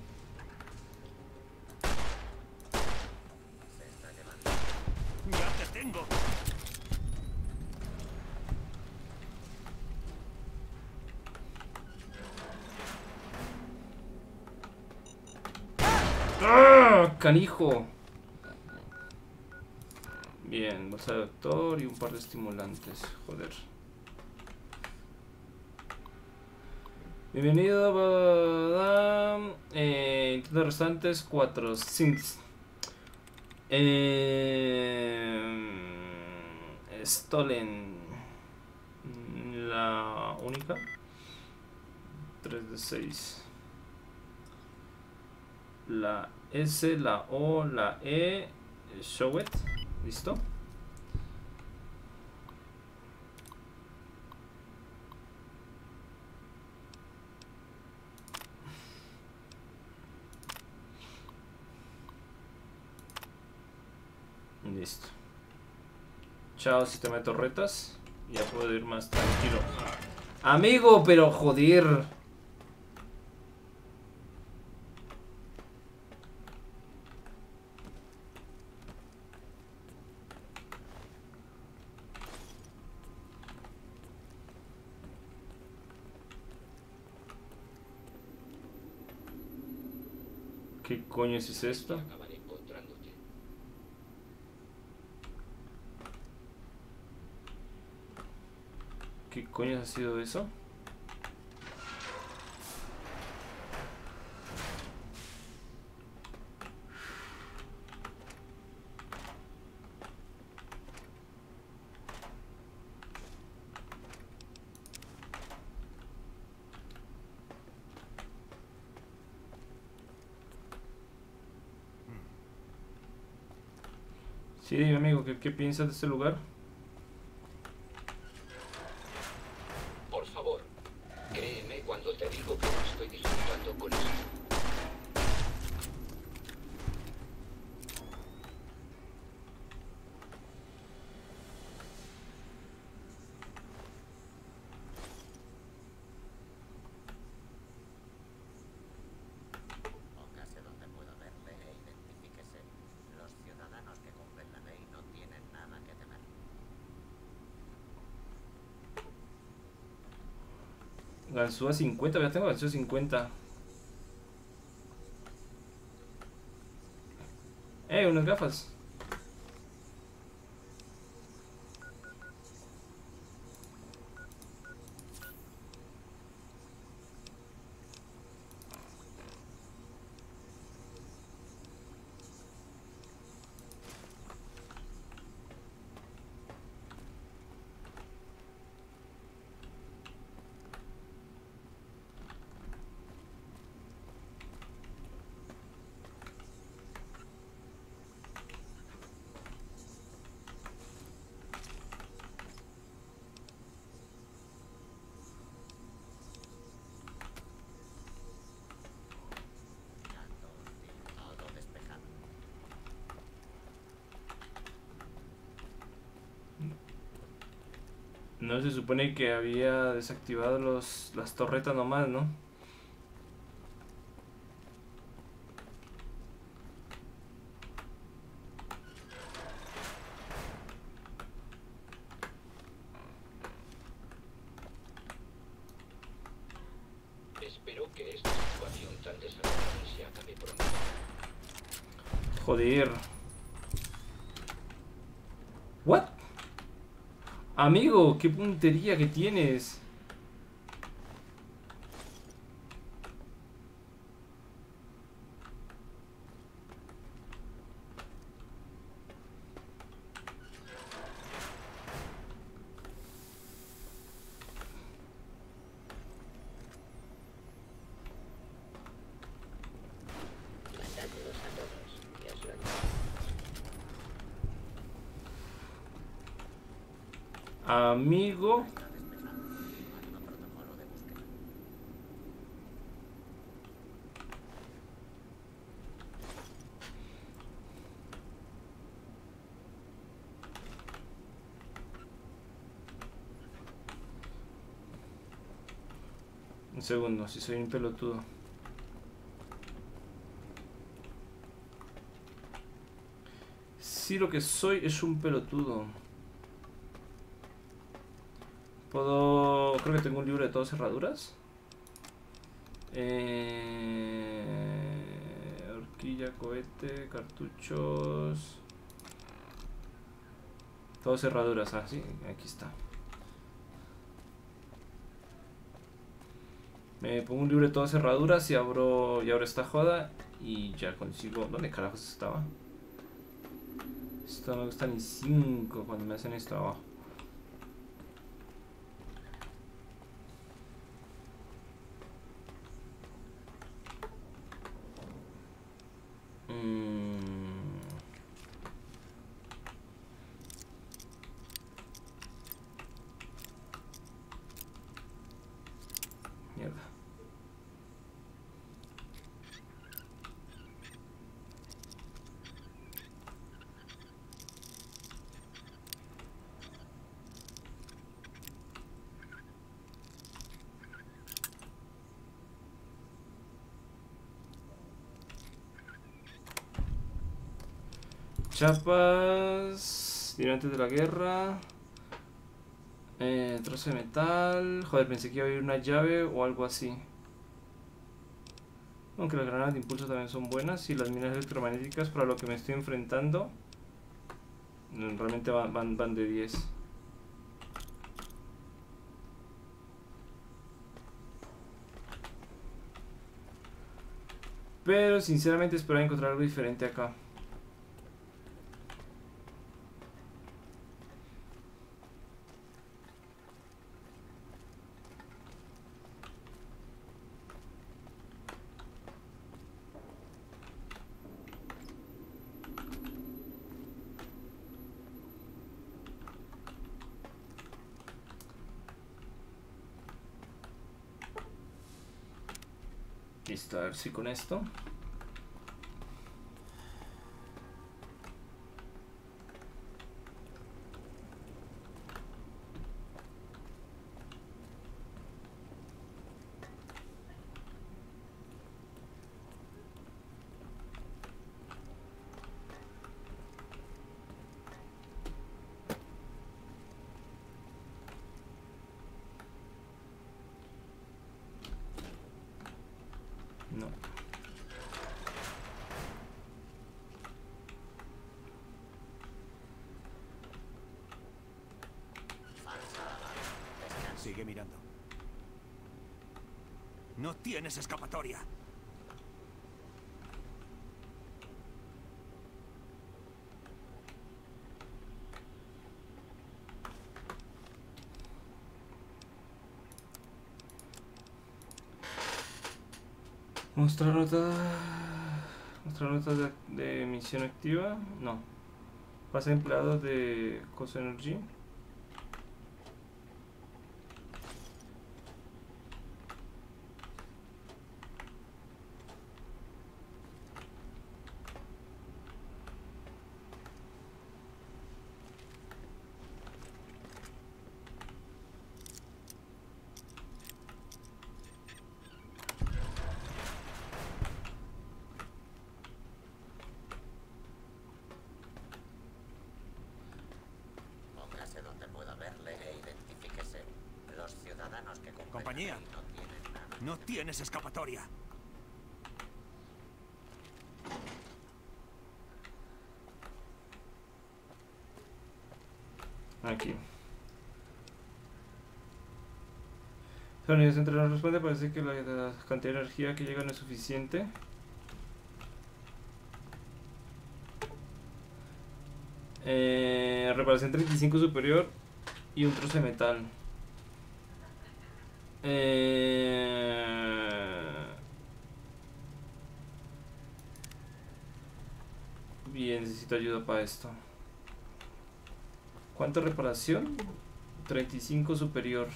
Speaker 1: ¡Ah! Canijo. Bien, bolsa de doctor y un par de estimulantes. Joder. Bienvenido, Badam. Eh, restantes 4. Sinks. Eh, Stolen. La única. 3 de 6. La S, la O, la E. Show it. ¿Listo? Listo. Chao, sistema de torretas. Ya puedo ir más tranquilo. Amigo, pero joder. ¿Qué coño es esto? ¿Qué coño ha sido eso? Sí, amigo, ¿qué, qué piensas de este lugar?
Speaker 10: Por favor, créeme cuando te digo que no estoy disfrutando con esto.
Speaker 11: Póngase donde pueda verle e identifíquese. Los ciudadanos que cumplen la ley no tienen nada que temer.
Speaker 1: Ganzúa 50, ya tengo Ganzúa 50. Eh, unas gafas. No se supone que había desactivado los, las torretas nomás, ¿no?
Speaker 10: Espero que esta situación tan desagradable se acabe pronto.
Speaker 1: Joder. What? Amigo, qué puntería que tienes.
Speaker 10: Mandadlos a todos, que os lo digo.
Speaker 1: Amigo. Un segundo, si soy un pelotudo. Sí, lo que soy es un pelotudo. Puedo... Creo que tengo un libro de todas cerraduras. Eh... Horquilla, cohete, cartuchos... Todas cerraduras, ah, sí, aquí está. Me pongo un libro de todas cerraduras y abro, y abro esta joda y ya consigo... ¿Dónde carajos estaba? Esto no me gusta ni 5 cuando me hacen esto abajo. Mm. Mierda. Chapas. Tirantes de la guerra. Eh, trozo de metal. Joder, pensé que iba a haber una llave o algo así. Aunque las granadas de impulso también son buenas. Y las minas electromagnéticas para lo que me estoy enfrentando. Realmente van, van, de 10. Pero sinceramente esperaba encontrar algo diferente acá. Listo, a ver si con esto.
Speaker 4: Tienes escapatoria.
Speaker 1: Mostrar nota. Mostrar de, de misión activa. No. Pasa empleados de Coso Energy.
Speaker 11: Póngase donde pueda verle e identifíquese. Los ciudadanos que completan
Speaker 4: Compañía.
Speaker 11: no tienen nada.
Speaker 4: No tienes escapatoria.
Speaker 1: Aquí. Unidad central no responde, parece que la, la cantidad de energía que llega no es suficiente. Eh, reparación 35 superior y un trozo de metal. Eh, bien, necesito ayuda para esto. ¿Cuánto reparación? 35 superior.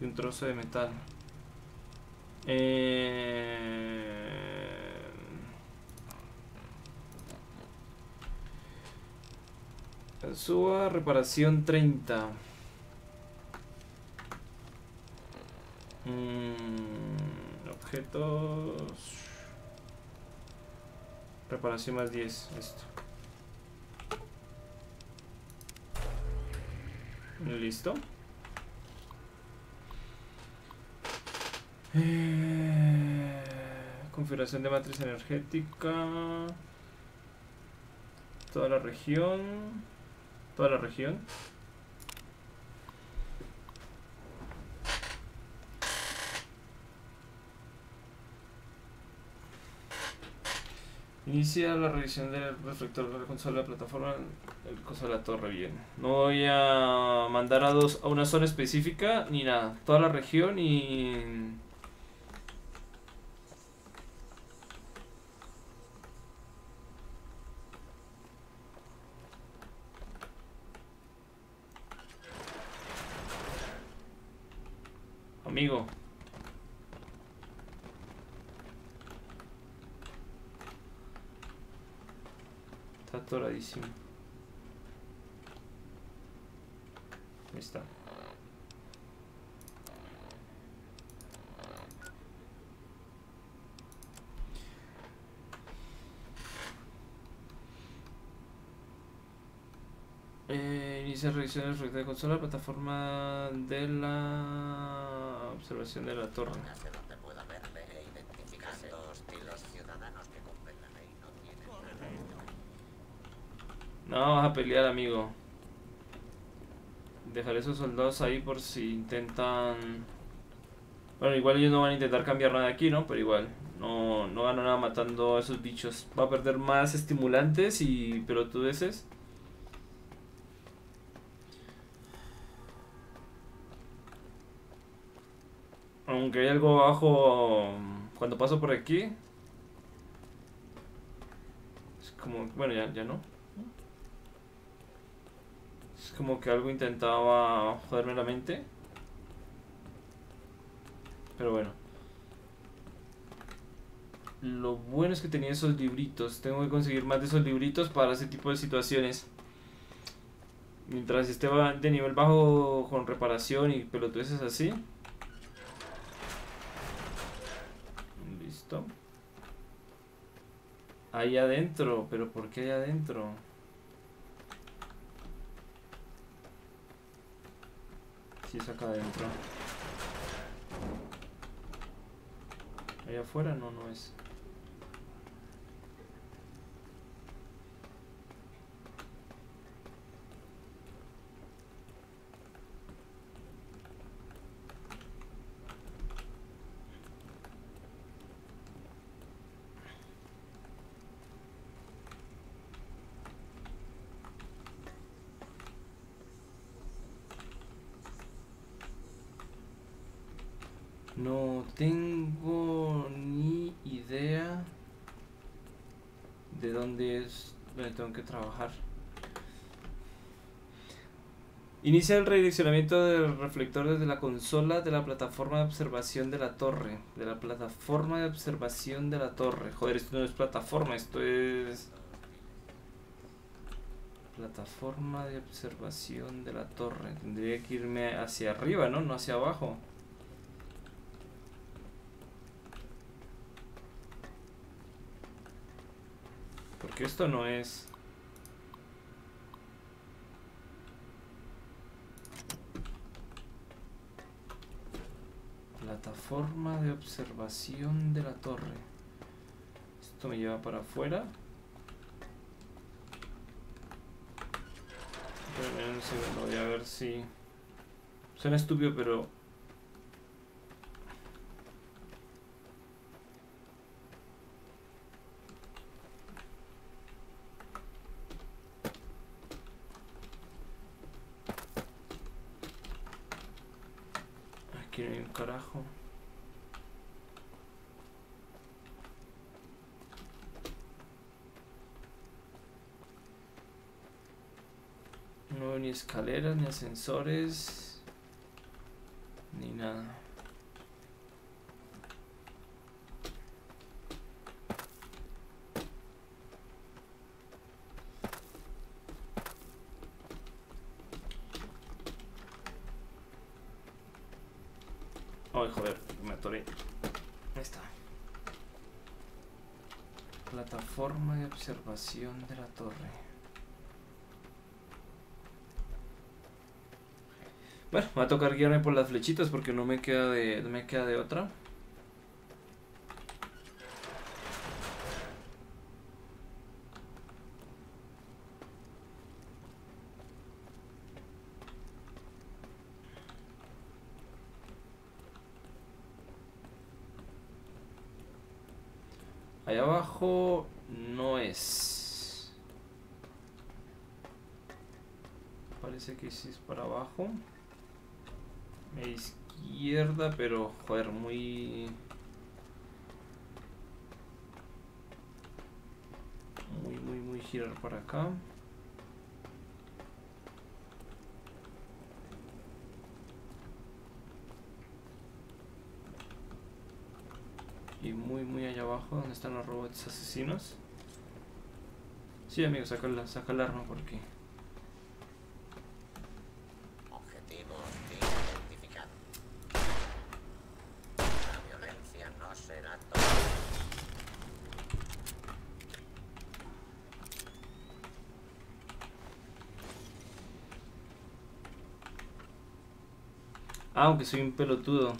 Speaker 1: Y un trozo de metal. Eh... Suba reparación 30. Mm, objetos. Reparación más 10. Esto. Listo. Eh, configuración de matriz energética. Toda la región. Toda la región. Inicia la revisión del reflector de la consola de la plataforma, el coso de la torre, bien. No voy a mandar a, dos, a una zona específica ni nada. Toda la región y... Amigo. Está atoradísimo. Ahí está. Eh, inicia reflector de consola, plataforma de la observación de la torre.
Speaker 11: Póngase donde pueda verle e identifíquese. Y los ciudadanos que completan ahí no tienen nada.
Speaker 1: No, vamos a pelear, amigo. Dejaré esos soldados ahí por si intentan... Bueno, igual ellos no van a intentar cambiar nada aquí, ¿no? Pero igual, no, no gano nada matando a esos bichos. Va a perder más estimulantes y pelotudeces. Aunque hay algo abajo cuando paso por aquí. Es como, bueno, ya, ya no. Como que algo intentaba joderme la mente. Pero bueno. Lo bueno es que tenía esos libritos. Tengo que conseguir más de esos libritos para ese tipo de situaciones. Mientras esté de nivel bajo con reparación y pelotudeces así. Listo. Ahí adentro. ¿Pero por qué ahí adentro? Si es acá adentro. Allá afuera no, no es. No tengo ni idea de dónde es donde tengo que trabajar. Inicia el redireccionamiento del reflector desde la consola de la plataforma de observación de la torre. De la plataforma de observación de la torre. Joder, esto no es plataforma, esto es... Plataforma de observación de la torre. Tendría que irme hacia arriba, ¿no? No hacia abajo. Porque esto no es... Plataforma de observación de la torre. Esto me lleva para afuera. Segundo, voy a ver si... Suena estúpido, pero... Aquí no hay un carajo. No veo ni escaleras, ni ascensores, ni nada. Ay, joder, me atoré. Ahí está. Plataforma de observación de la torre. Bueno, va a tocar guiarme por las flechitas porque no me queda de, no me queda de otra. Allá abajo no es. Parece que sí es para abajo. A izquierda, pero joder, muy... Muy, girar para acá. Y muy, muy allá abajo, donde están los robots asesinos. Sí, amigo, saca, la, saca el arma porque...
Speaker 11: Objetivos identificados. La violencia no será todo.
Speaker 1: Ah, aunque soy un pelotudo.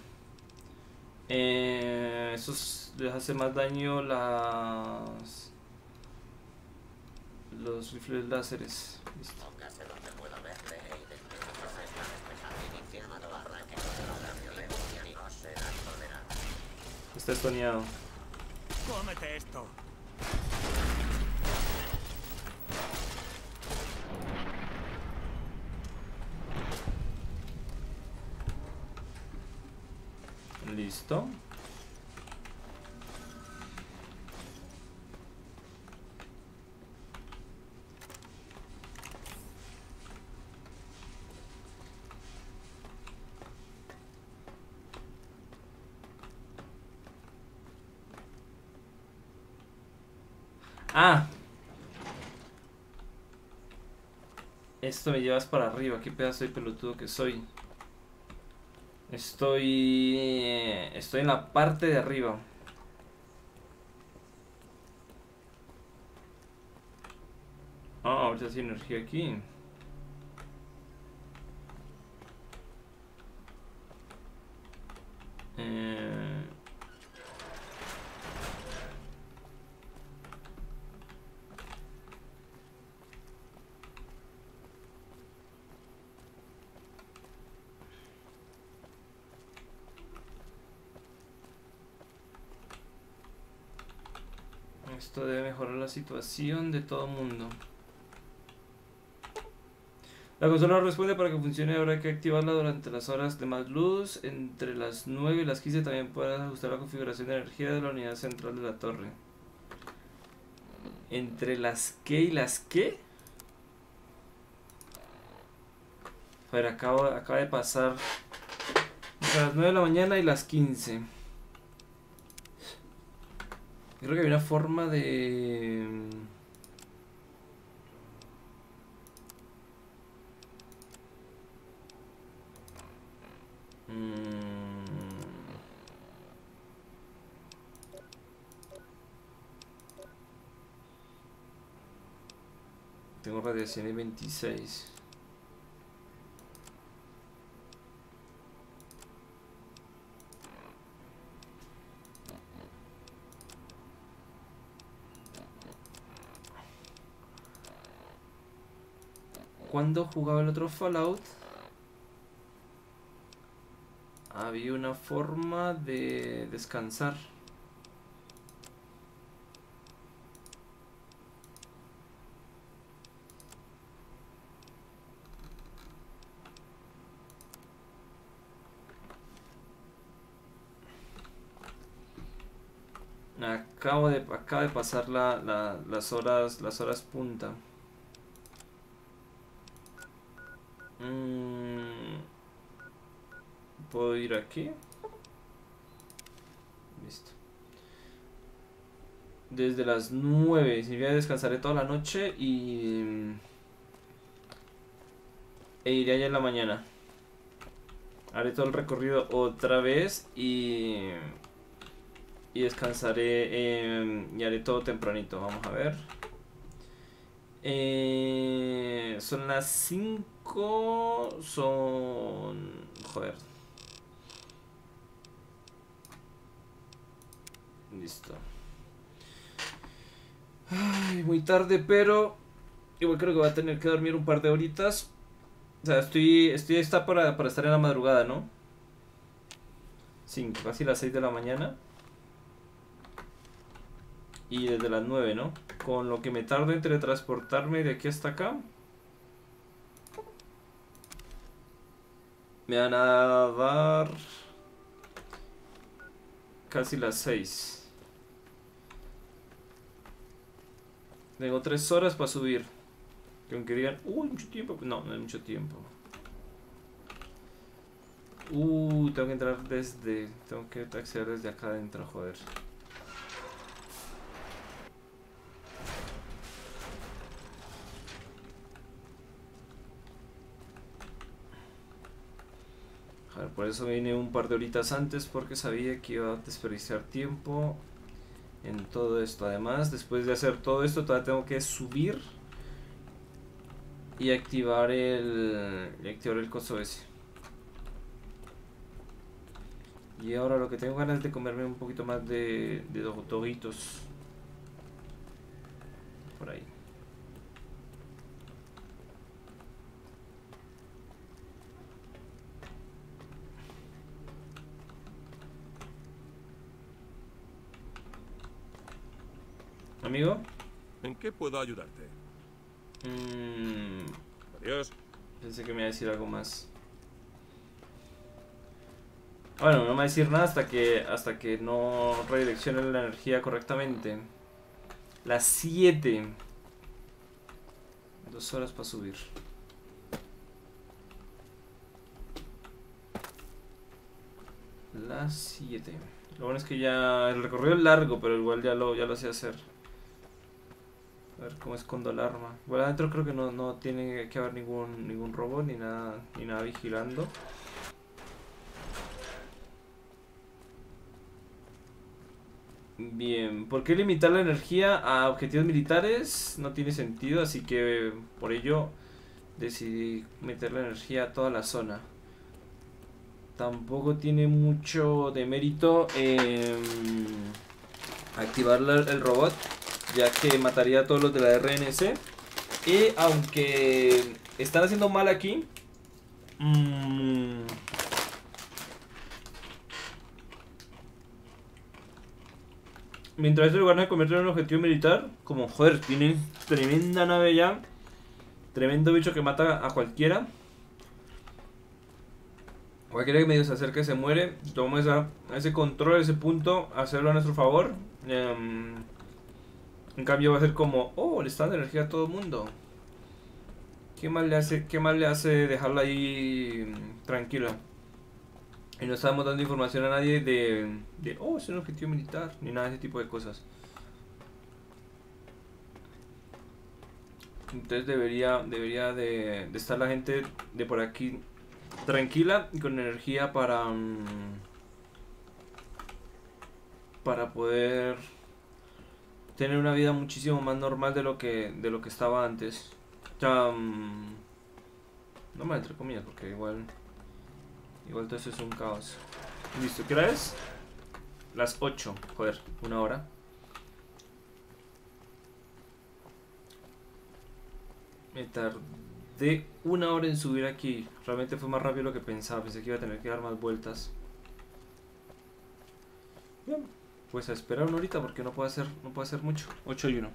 Speaker 1: Eh, esos les hace más daño las... Los rifles láseres. Listo.
Speaker 11: Está
Speaker 1: estoneado.
Speaker 4: ¡Cómete esto!
Speaker 1: Listo. Ah. Esto me llevas para arriba. Qué pedazo de pelotudo que soy. Estoy... Estoy en la parte de arriba. Ah, ahorita sí energía aquí. Eh, Esto debe mejorar la situación de todo mundo. La consola responde para que funcione, habrá que activarla durante las horas de más luz. Entre las 9 y las 15 también podrás ajustar la configuración de energía de la unidad central de la torre. ¿Entre las qué y las qué? A ver, acabo, acaba de pasar entre las 9 de la mañana y las 15. Creo que había una forma de... Mm. Tengo radiación en 26. ¿Cuándo jugaba el otro Fallout? Había una forma de descansar. Acabo de, acaba de pasar la, la- las horas las horas punta. ¿Puedo ir aquí? Listo. Desde las 9. Significa descansaré toda la noche y... E iré allá en la mañana. Haré todo el recorrido otra vez y... Y descansaré y haré todo tempranito. Vamos a ver. Eh, son las 5. Son. Joder. Listo. Ay, muy tarde, pero. Igual creo que voy a tener que dormir un par de horitas. O sea, estoy. Estoy está para, para estar en la madrugada, ¿no? 5, casi las 6 de la mañana. Y desde las 9, ¿no? Con lo que me tardo en teletransportarme de aquí hasta acá. Me van a dar casi las 6. Tengo 3 horas para subir. Que aunque digan, uy, mucho tiempo. No, no es mucho tiempo. Uh, tengo que entrar desde. Tengo que acceder desde acá adentro, joder. A ver, por eso vine un par de horitas antes porque sabía que iba a desperdiciar tiempo en todo esto. Además, después de hacer todo esto, todavía tengo que subir y activar el, y activar el coso ese. Y ahora lo que tengo ganas de comerme un poquito más de, de. Por ahí. Amigo.
Speaker 8: ¿En qué puedo ayudarte?
Speaker 1: Mm,
Speaker 8: Adiós.
Speaker 1: pensé que me iba a decir algo más. Bueno, no me va a decir nada hasta que hasta que no redireccione la energía correctamente. Las 7. Dos horas para subir. Las 7. Lo bueno es que ya el recorrido es largo, pero igual ya lo, ya lo sé hacer. A ver cómo escondo el arma. Bueno, adentro creo que no, no tiene que haber ningún, ningún robot ni nada, ni nada vigilando. Bien, ¿por qué limitar la energía a objetivos militares? No tiene sentido, así que por ello decidí meter la energía a toda la zona. Tampoco tiene mucho de mérito em, activar el robot, ya que mataría a todos los de la RNC. Y aunque están haciendo mal aquí, mm, mientras este lugar se convierte en un objetivo militar, como joder, tiene tremenda nave ya, tremendo bicho que mata a cualquiera. Cualquiera que medio se acerque se muere. Tomamos ese control, ese punto, hacerlo a nuestro favor. Em, en cambio va a ser como, oh, le está dando energía a todo el mundo. ¿Qué más le hace, qué más le hace dejarla ahí mm, tranquila? Y no estamos dando información a nadie de, de, oh, es un objetivo militar, ni nada de ese tipo de cosas. Entonces debería, debería de, de estar la gente de por aquí tranquila y con energía para... mm, para poder tener una vida muchísimo más normal de lo que, de lo que estaba antes. Mm, no me entre comillas, porque igual... Igual todo eso es un caos. Listo, ¿qué hora es? Las 8, joder, una hora. Me tardé una hora en subir aquí. Realmente fue más rápido de lo que pensaba. Pensé que iba a tener que dar más vueltas. Bien, pues a esperar una horita porque no puedo hacer, no puedo hacer mucho. 8 y 1.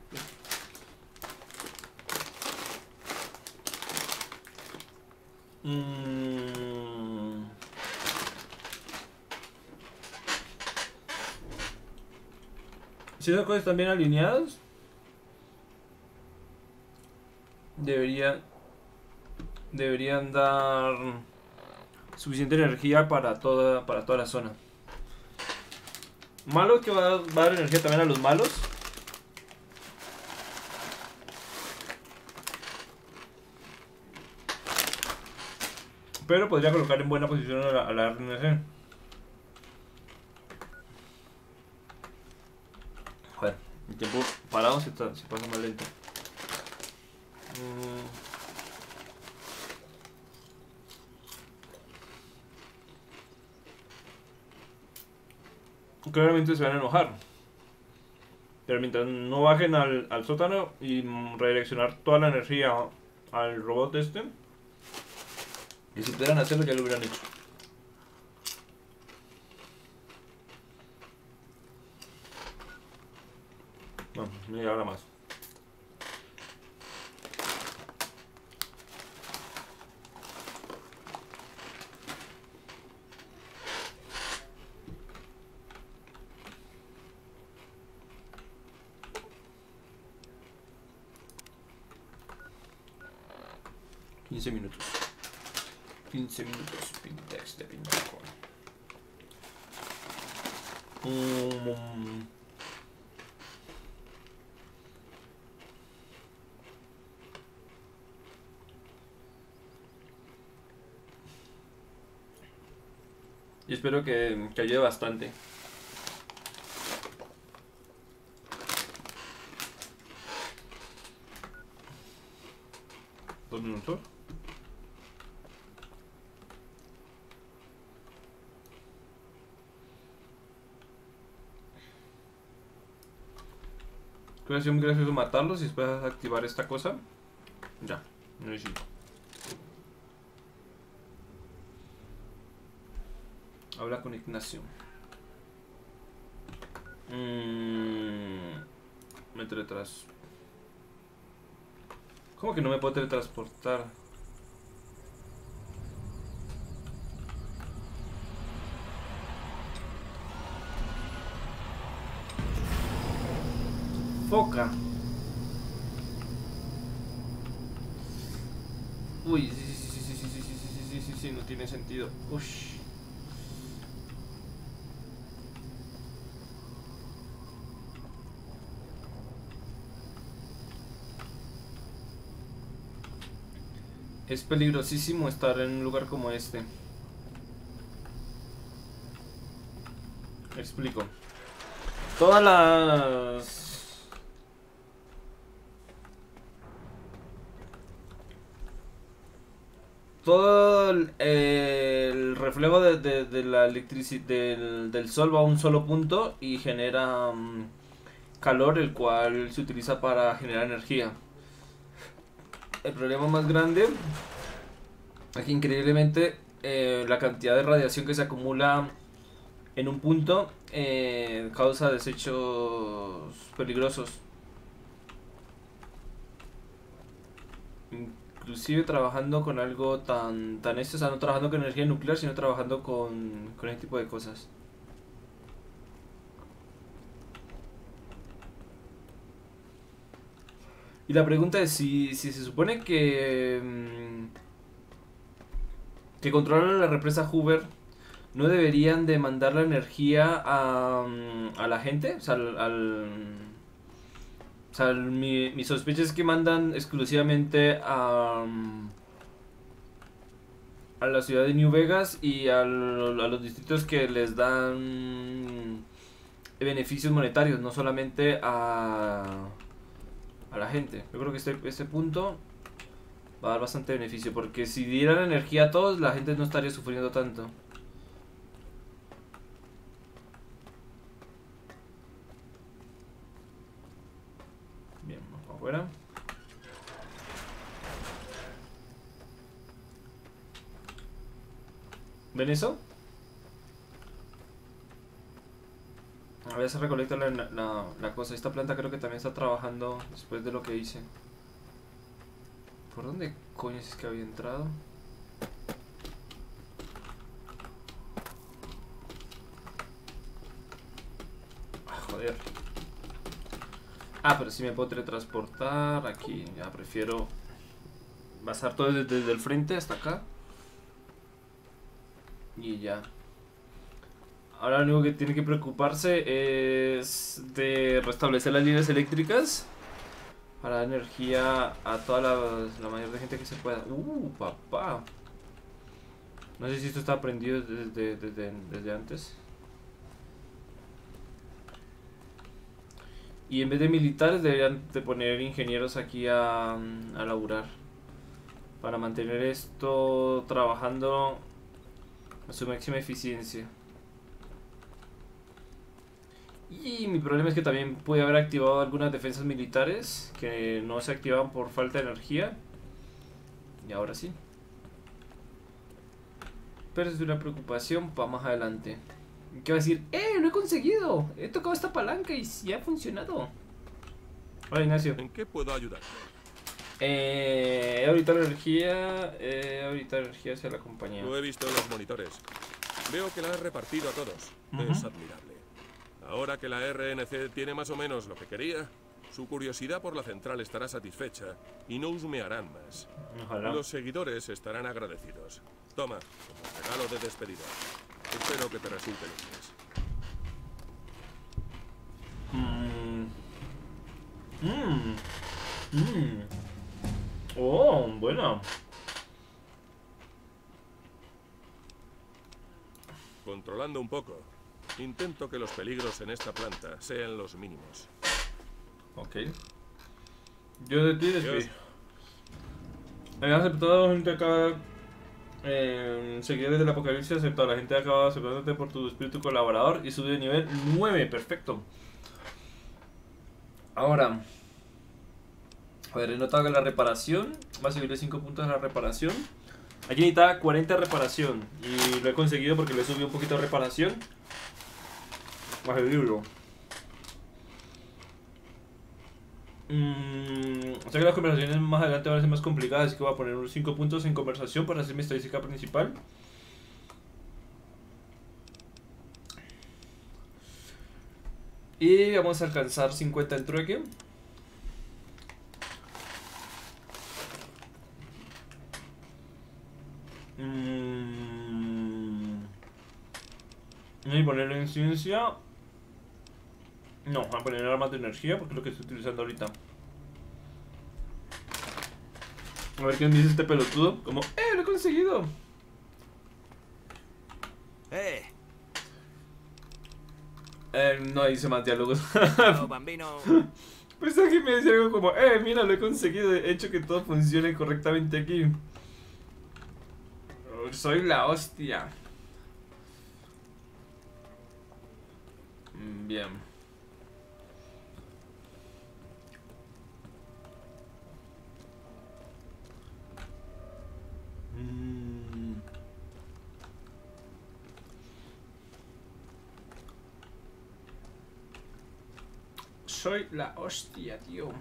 Speaker 1: Mm. Si esas cosas están bien alineadas, debería deberían dar suficiente energía para toda para toda la zona. Malo que va a, dar- va a dar energía también a los malos. Pero podría colocar en buena posición a la, a la. Joder, el tiempo parado se pasa más lento. Mm. Claramente se van a enojar. Pero mientras no bajen al, sótano y redireccionar toda la energía al robot este, y si pudieran hacerlo ya lo hubieran hecho. No, media hora más. Quince minutos. 15 minutos pinta este pintaco. Mm. Y espero que, que ayude bastante. Dos minutos. Ha sido muy gracioso matarlos y después activar esta cosa. Ya, no necesito. Habla con Ignacio. Mm, me teletras. ¿Cómo que no me puedo teletransportar? Sentido. Ush. Es peligrosísimo estar en un lugar como este. Explico. Todas las... Todo el, el reflejo de, la electricidad del, del sol va a un solo punto y genera mm, calor, el cual se utiliza para generar energía. El problema más grande es que increíblemente eh, la cantidad de radiación que se acumula en un punto eh, causa desechos peligrosos. Inclusive trabajando con algo tan, tan esto, o sea, no trabajando con energía nuclear, sino trabajando con, con este tipo de cosas. Y la pregunta es si, si se supone que... mm, que controlan la represa Hoover, ¿no deberían de mandar la energía a, mm, a la gente? O sea, al- o sea, mi, mi sospecha es que mandan exclusivamente a... mm, a la ciudad de New Vegas y al- a los distritos que les dan beneficios monetarios, no solamente a, a la gente. Yo creo que este, este punto va a dar bastante beneficio, porque si dieran energía a todos, la gente no estaría sufriendo tanto. Bien, vamos para afuera. ¿Ven eso? A ver, se recolecta la, cosa. Esta planta creo que también está trabajando después de lo que hice. ¿Por dónde coño es que había entrado? Ah, joder. Ah, pero si me puedo teletransportar aquí. Ya prefiero pasar todo desde el frente hasta acá. Y ya. Ahora lo único que tiene que preocuparse es de restablecer las líneas eléctricas para dar energía a toda la, la mayor de gente que se pueda. Uh, papá. No sé si esto está aprendido desde, desde, desde antes. Y en vez de militares deberían de poner ingenieros aquí a, a laburar. Para mantener esto trabajando a su máxima eficiencia. Y mi problema es que también pude haber activado algunas defensas militares que no se activaban por falta de energía. Y ahora sí. Pero es una preocupación para más adelante. ¿Qué va a decir? ¡Eh! ¡Lo he conseguido! He tocado esta palanca y sí ha funcionado. Hola Ignacio.
Speaker 8: ¿En qué puedo ayudar?
Speaker 1: Eh, ahorita la energía. Eh, ahorita la energía hacia la compañía.
Speaker 8: Lo he visto en los monitores. Veo que la has repartido a todos. Es admirable. Ahora que la RNC tiene más o menos lo que quería, su curiosidad por la central estará satisfecha y no husmearán más.
Speaker 1: Ojalá.
Speaker 8: Los seguidores estarán agradecidos. Toma, como regalo de despedida. Espero que te resulten útiles.
Speaker 1: Mm. Mm. Mm. Oh, bueno.
Speaker 8: Controlando un poco, intento que los peligros en esta planta sean los mínimos.
Speaker 1: Ok. Yo de ti despido. He aceptado gente acá. Eh, seguidores del apocalipsis aceptado. La gente acaba aceptándote por tu espíritu colaborador y sube de nivel 9. Perfecto. Ahora. A ver, he notado que la reparación. Va a subirle 5 puntos a la reparación. Aquí necesitaba 40 de reparación. Y lo he conseguido porque le subí un poquito de reparación. Más el libro. Mm, o sea que las conversaciones más adelante van a ser más complicadas, así que voy a poner unos 5 puntos en conversación para hacer mi estadística principal. Y vamos a alcanzar 50 en trueque. Mm, y ponerlo en ciencia. No, voy a poner armas de energía porque es lo que estoy utilizando ahorita. A ver qué me dice este pelotudo. Como, ¡eh! ¡Lo he conseguido!
Speaker 4: ¡Eh!
Speaker 1: Eh, no dice más diálogos.
Speaker 4: No, bambino.
Speaker 1: Pensaba que me decía algo como, ¡eh! Mira, lo he conseguido. He hecho que todo funcione correctamente aquí. Soy la hostia. Mm, bien. Mm. Soy la hostia, tío.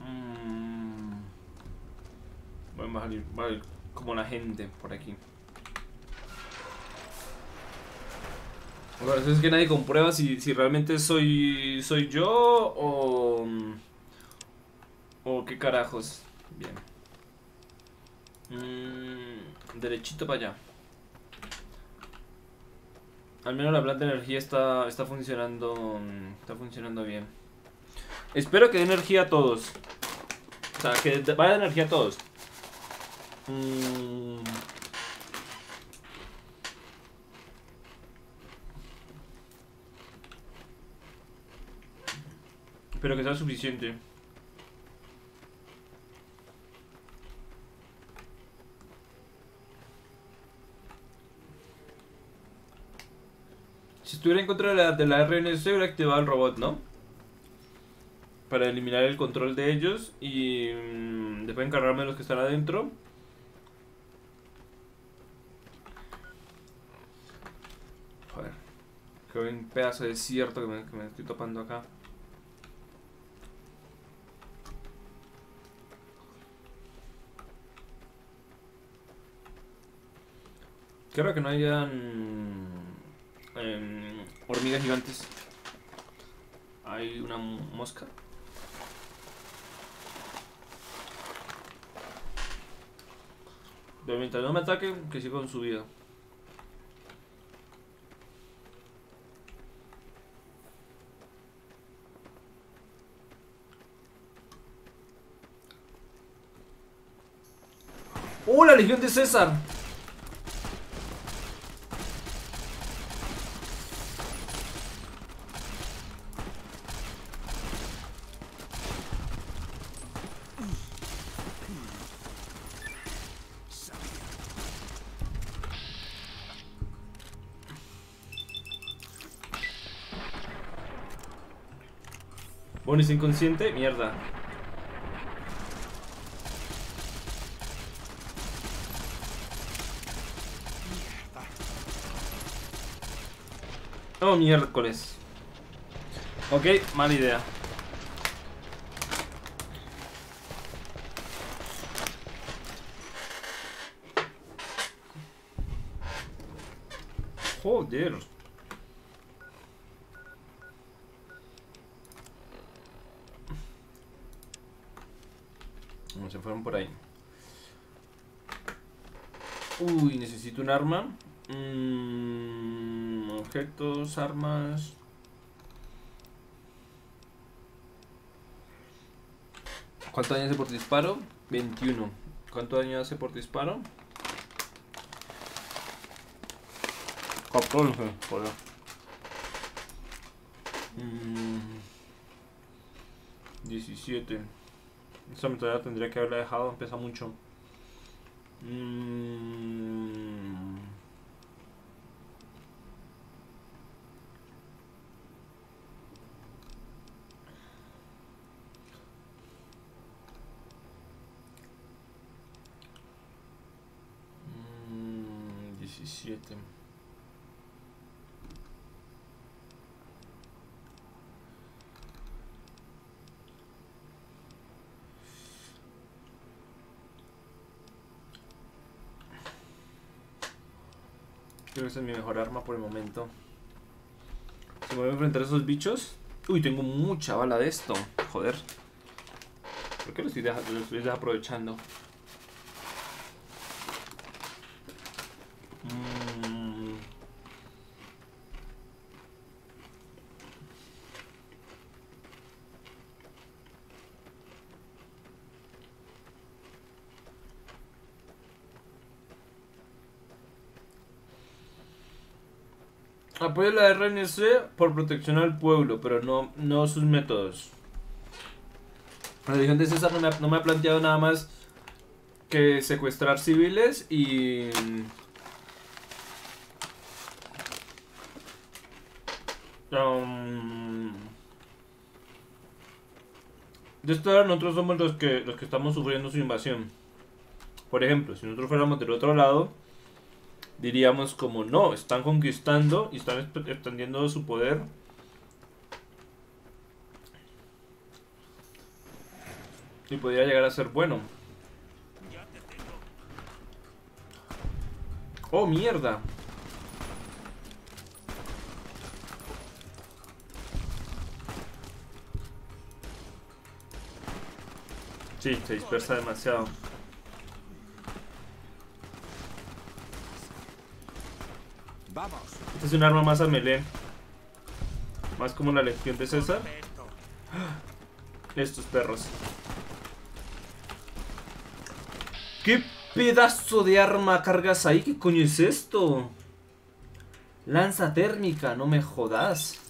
Speaker 1: Mm. A salir, como la gente por aquí. Bueno, es que nadie comprueba si, si realmente soy soy yo o o qué carajos. Bien. Mm, derechito para allá. Al menos la planta de energía está, está funcionando. Está funcionando bien. Espero que dé energía a todos. O sea, que vaya energía a todos. Mm. Espero que sea suficiente. Si estuviera en contra de la, de la RNC hubiera activado el robot, ¿no? Para eliminar el control de ellos y mm, después encargarme de los que están adentro. Joder, qué buen pedazo de desierto que me, que me estoy topando acá. Creo que no hayan em, hormigas gigantes. Hay una mosca. Pero mientras no me ataquen, que siga con su vida. ¡Oh, la legión de César! Bonus inconsciente, mierda. Oh, miércoles. Ok, mala idea. Joder. No, se fueron por ahí. Uy, necesito un arma. Mm, objetos, armas. ¿Cuánto daño hace por disparo? 21. ¿Cuánto daño hace por disparo? 14, joder. Mm, 17. Esa metodología tendría que haberla dejado, pesa mucho. Mm. Mm, 17. Creo que esa es mi mejor arma por el momento. Si me voy a enfrentar a esos bichos. Uy, tengo mucha bala de esto. Joder. ¿Por qué lo estoy, lo estoy desaprovechando? Apoyo la RNC por protección al pueblo, pero no, no sus métodos. La Legión de César no me, ha, planteado nada más que secuestrar civiles y... Um, de esta hora nosotros somos los que, los que estamos sufriendo su invasión. Por ejemplo, si nosotros fuéramos del otro lado, diríamos como no, están conquistando y están extendiendo su poder. Y podría llegar a ser bueno. Oh, mierda. Sí, se dispersa demasiado. Es un arma más a melee. Más como la legión de César. Estos perros. ¿Qué pedazo de arma cargas ahí? ¿Qué coño es esto? Lanza térmica, no me jodas.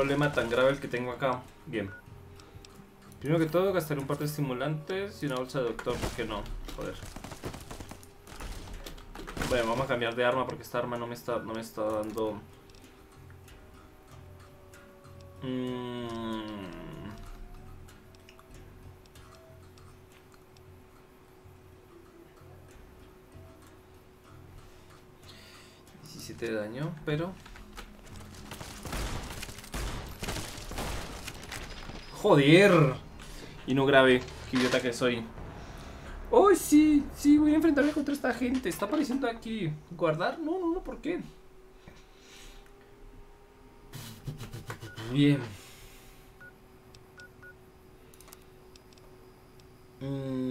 Speaker 1: Problema tan grave el que tengo acá. Bien. Primero que todo, gastaré un par de estimulantes y una bolsa de doctor, ¿por qué no? Joder. Bueno, vamos a cambiar de arma porque esta arma no me está, no me está dando... Mm. de daño, pero... ¡Joder! Y no grave, qué idiota que soy. ¡Oh, sí! Sí, voy a enfrentarme contra esta gente. Está apareciendo aquí. ¿Guardar? No, no, no, ¿por qué? Bien. Mm.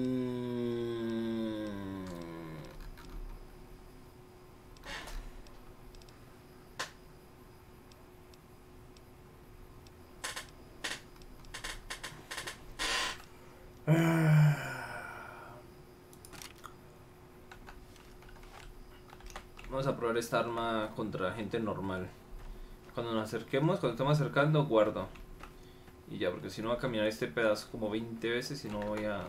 Speaker 1: Probar esta arma contra gente normal. Cuando nos acerquemos, cuando estemos acercando, guardo. Y ya, porque si no va a caminar este pedazo como 20 veces y no voy a...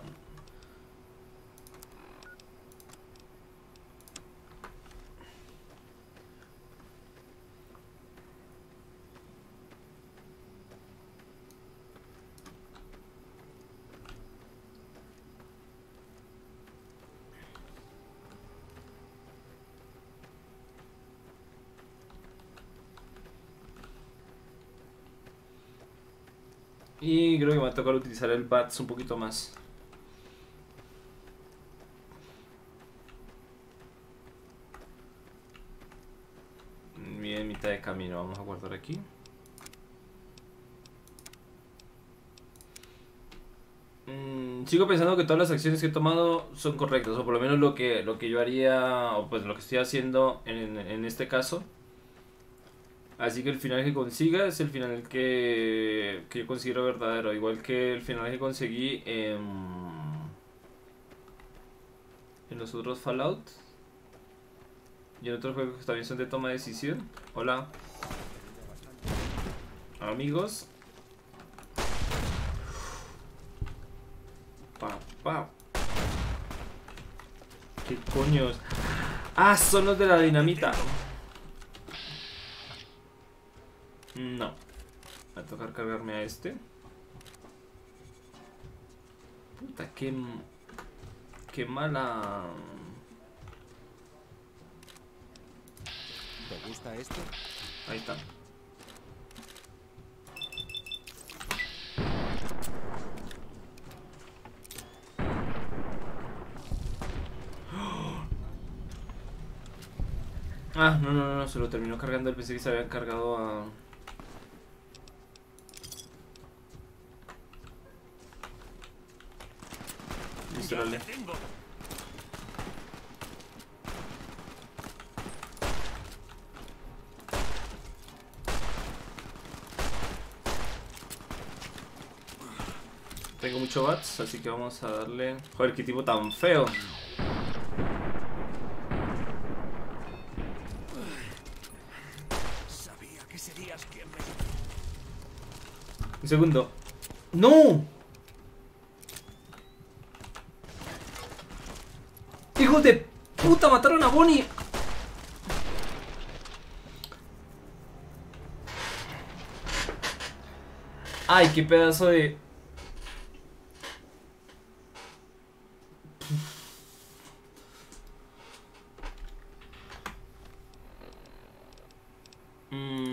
Speaker 1: tocar utilizar el BATS un poquito más. Bien, mitad de camino. Vamos a guardar aquí. Mm, sigo pensando que todas las acciones que he tomado son correctas, o por lo menos lo que, lo que yo haría, o pues lo que estoy haciendo en, en este caso. Así que el final que consiga es el final que, que yo considero verdadero. Igual que el final que conseguí en, en los otros Fallout. Y en otros juegos que también son de toma de decisión. Hola. Amigos. Pa, pa. ¿Qué coños? Ah, son los de la dinamita. No. Va a tocar cargarme a este. Puta, qué... Qué mala...
Speaker 4: ¿Te gusta esto?
Speaker 1: Ahí está. Ah, no, no, no, se lo terminó cargando. Pensé que se habían cargado a... Tengo mucho bats, así que vamos a darle... Joder, qué tipo tan feo. Sabía que serías quien me... Un segundo. ¡No! ¡Hijos de puta! ¡Mataron a Bonnie! ¡Ay, qué pedazo de... Mm.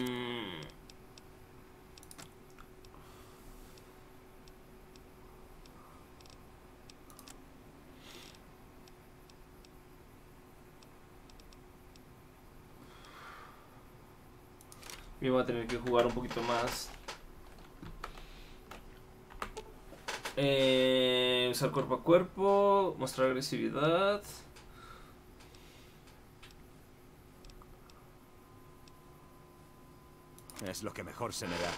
Speaker 1: Y voy a tener que jugar un poquito más. Eh, usar cuerpo a cuerpo, mostrar agresividad.
Speaker 4: Es lo que mejor se me da.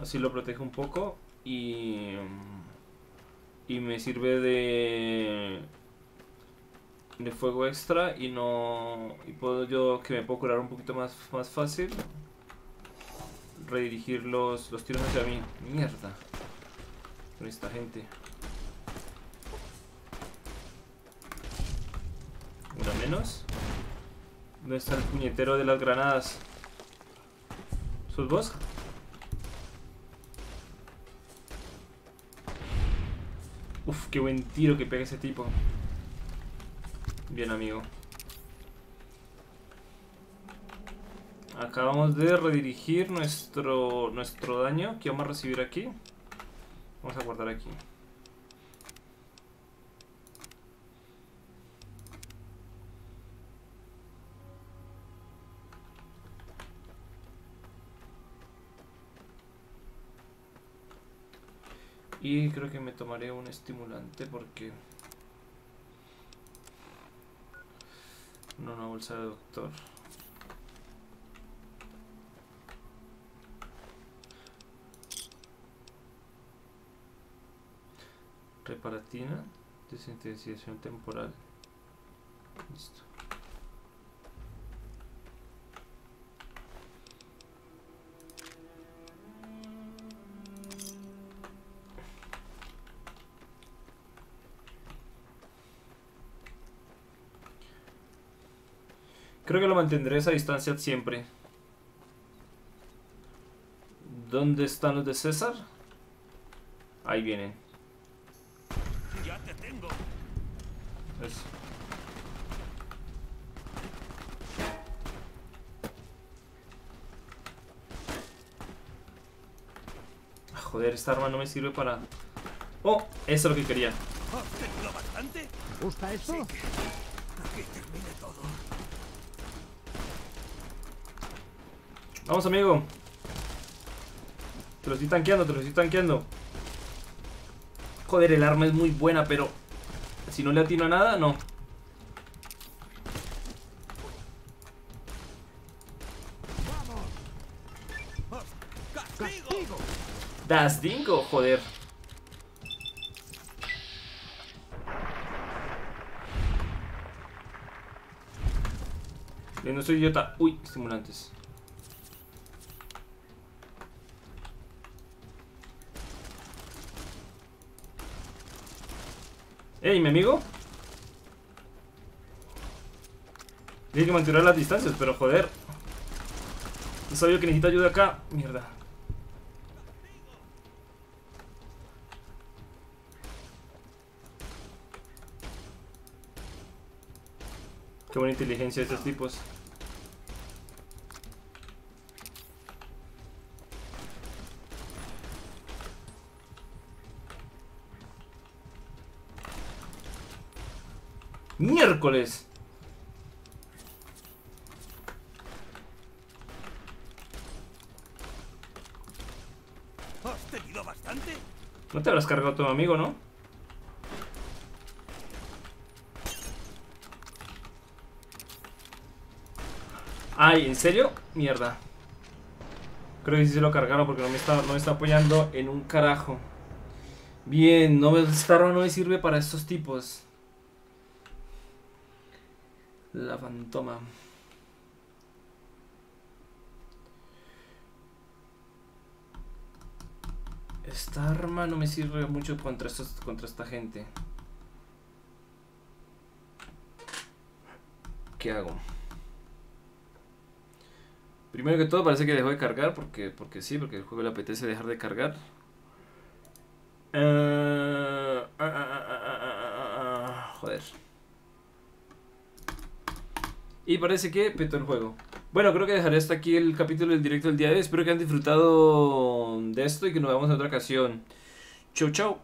Speaker 1: Así lo protejo un poco y, y me sirve de de fuego extra y no y puedo yo que me puedo curar un poquito más más fácil redirigir los, los tiros hacia mí. Mierda. Con esta gente. Una menos ¿dónde está el puñetero de las granadas? ¿sos vos? Uf, qué buen tiro que pega ese tipo Bien, amigo. Acabamos de redirigir nuestro, nuestro daño que vamos a recibir aquí. Vamos a guardar aquí. Y creo que me tomaré un estimulante porque... No, una bolsa de doctor. Reparatina, desintensificación temporal. Listo. Creo que lo mantendré a esa distancia siempre. ¿Dónde están los de César? Ahí vienen.
Speaker 3: Ya te tengo.
Speaker 1: Eso. Ah, Joder, esta arma no me sirve para... Oh, eso es lo que quería.
Speaker 12: ¿Te gusta esto?
Speaker 3: Que termine todo.
Speaker 1: Vamos, amigo. Te lo estoy tanqueando, te lo estoy tanqueando. Joder, el arma es muy buena, pero... Si no le atino a nada, no. Das Dingo, joder. No soy idiota. Uy, estimulantes. Ey, mi amigo. Tiene que mantener las distancias, pero joder. No sabía que necesita ayuda acá. Mierda. Qué buena inteligencia de estos tipos. Miércoles.
Speaker 3: ¿Has tenido bastante?
Speaker 1: No te habrás cargado a tu amigo, ¿no? Ay, ¿en serio? Mierda. Creo que sí se lo cargaron porque no me está, no me está apoyando en un carajo. Bien, no me, esta arma no me sirve para estos tipos. La fantoma. Esta arma no me sirve mucho contra, contra esta gente. ¿Qué hago? Primero que todo parece que dejó de cargar porque, porque sí, porque el juego le apetece dejar de cargar. Joder. Y parece que petó el juego. Bueno, creo que dejaré hasta aquí el capítulo del directo del día de hoy. Espero que hayan disfrutado de esto y que nos veamos en otra ocasión. Chau, chau.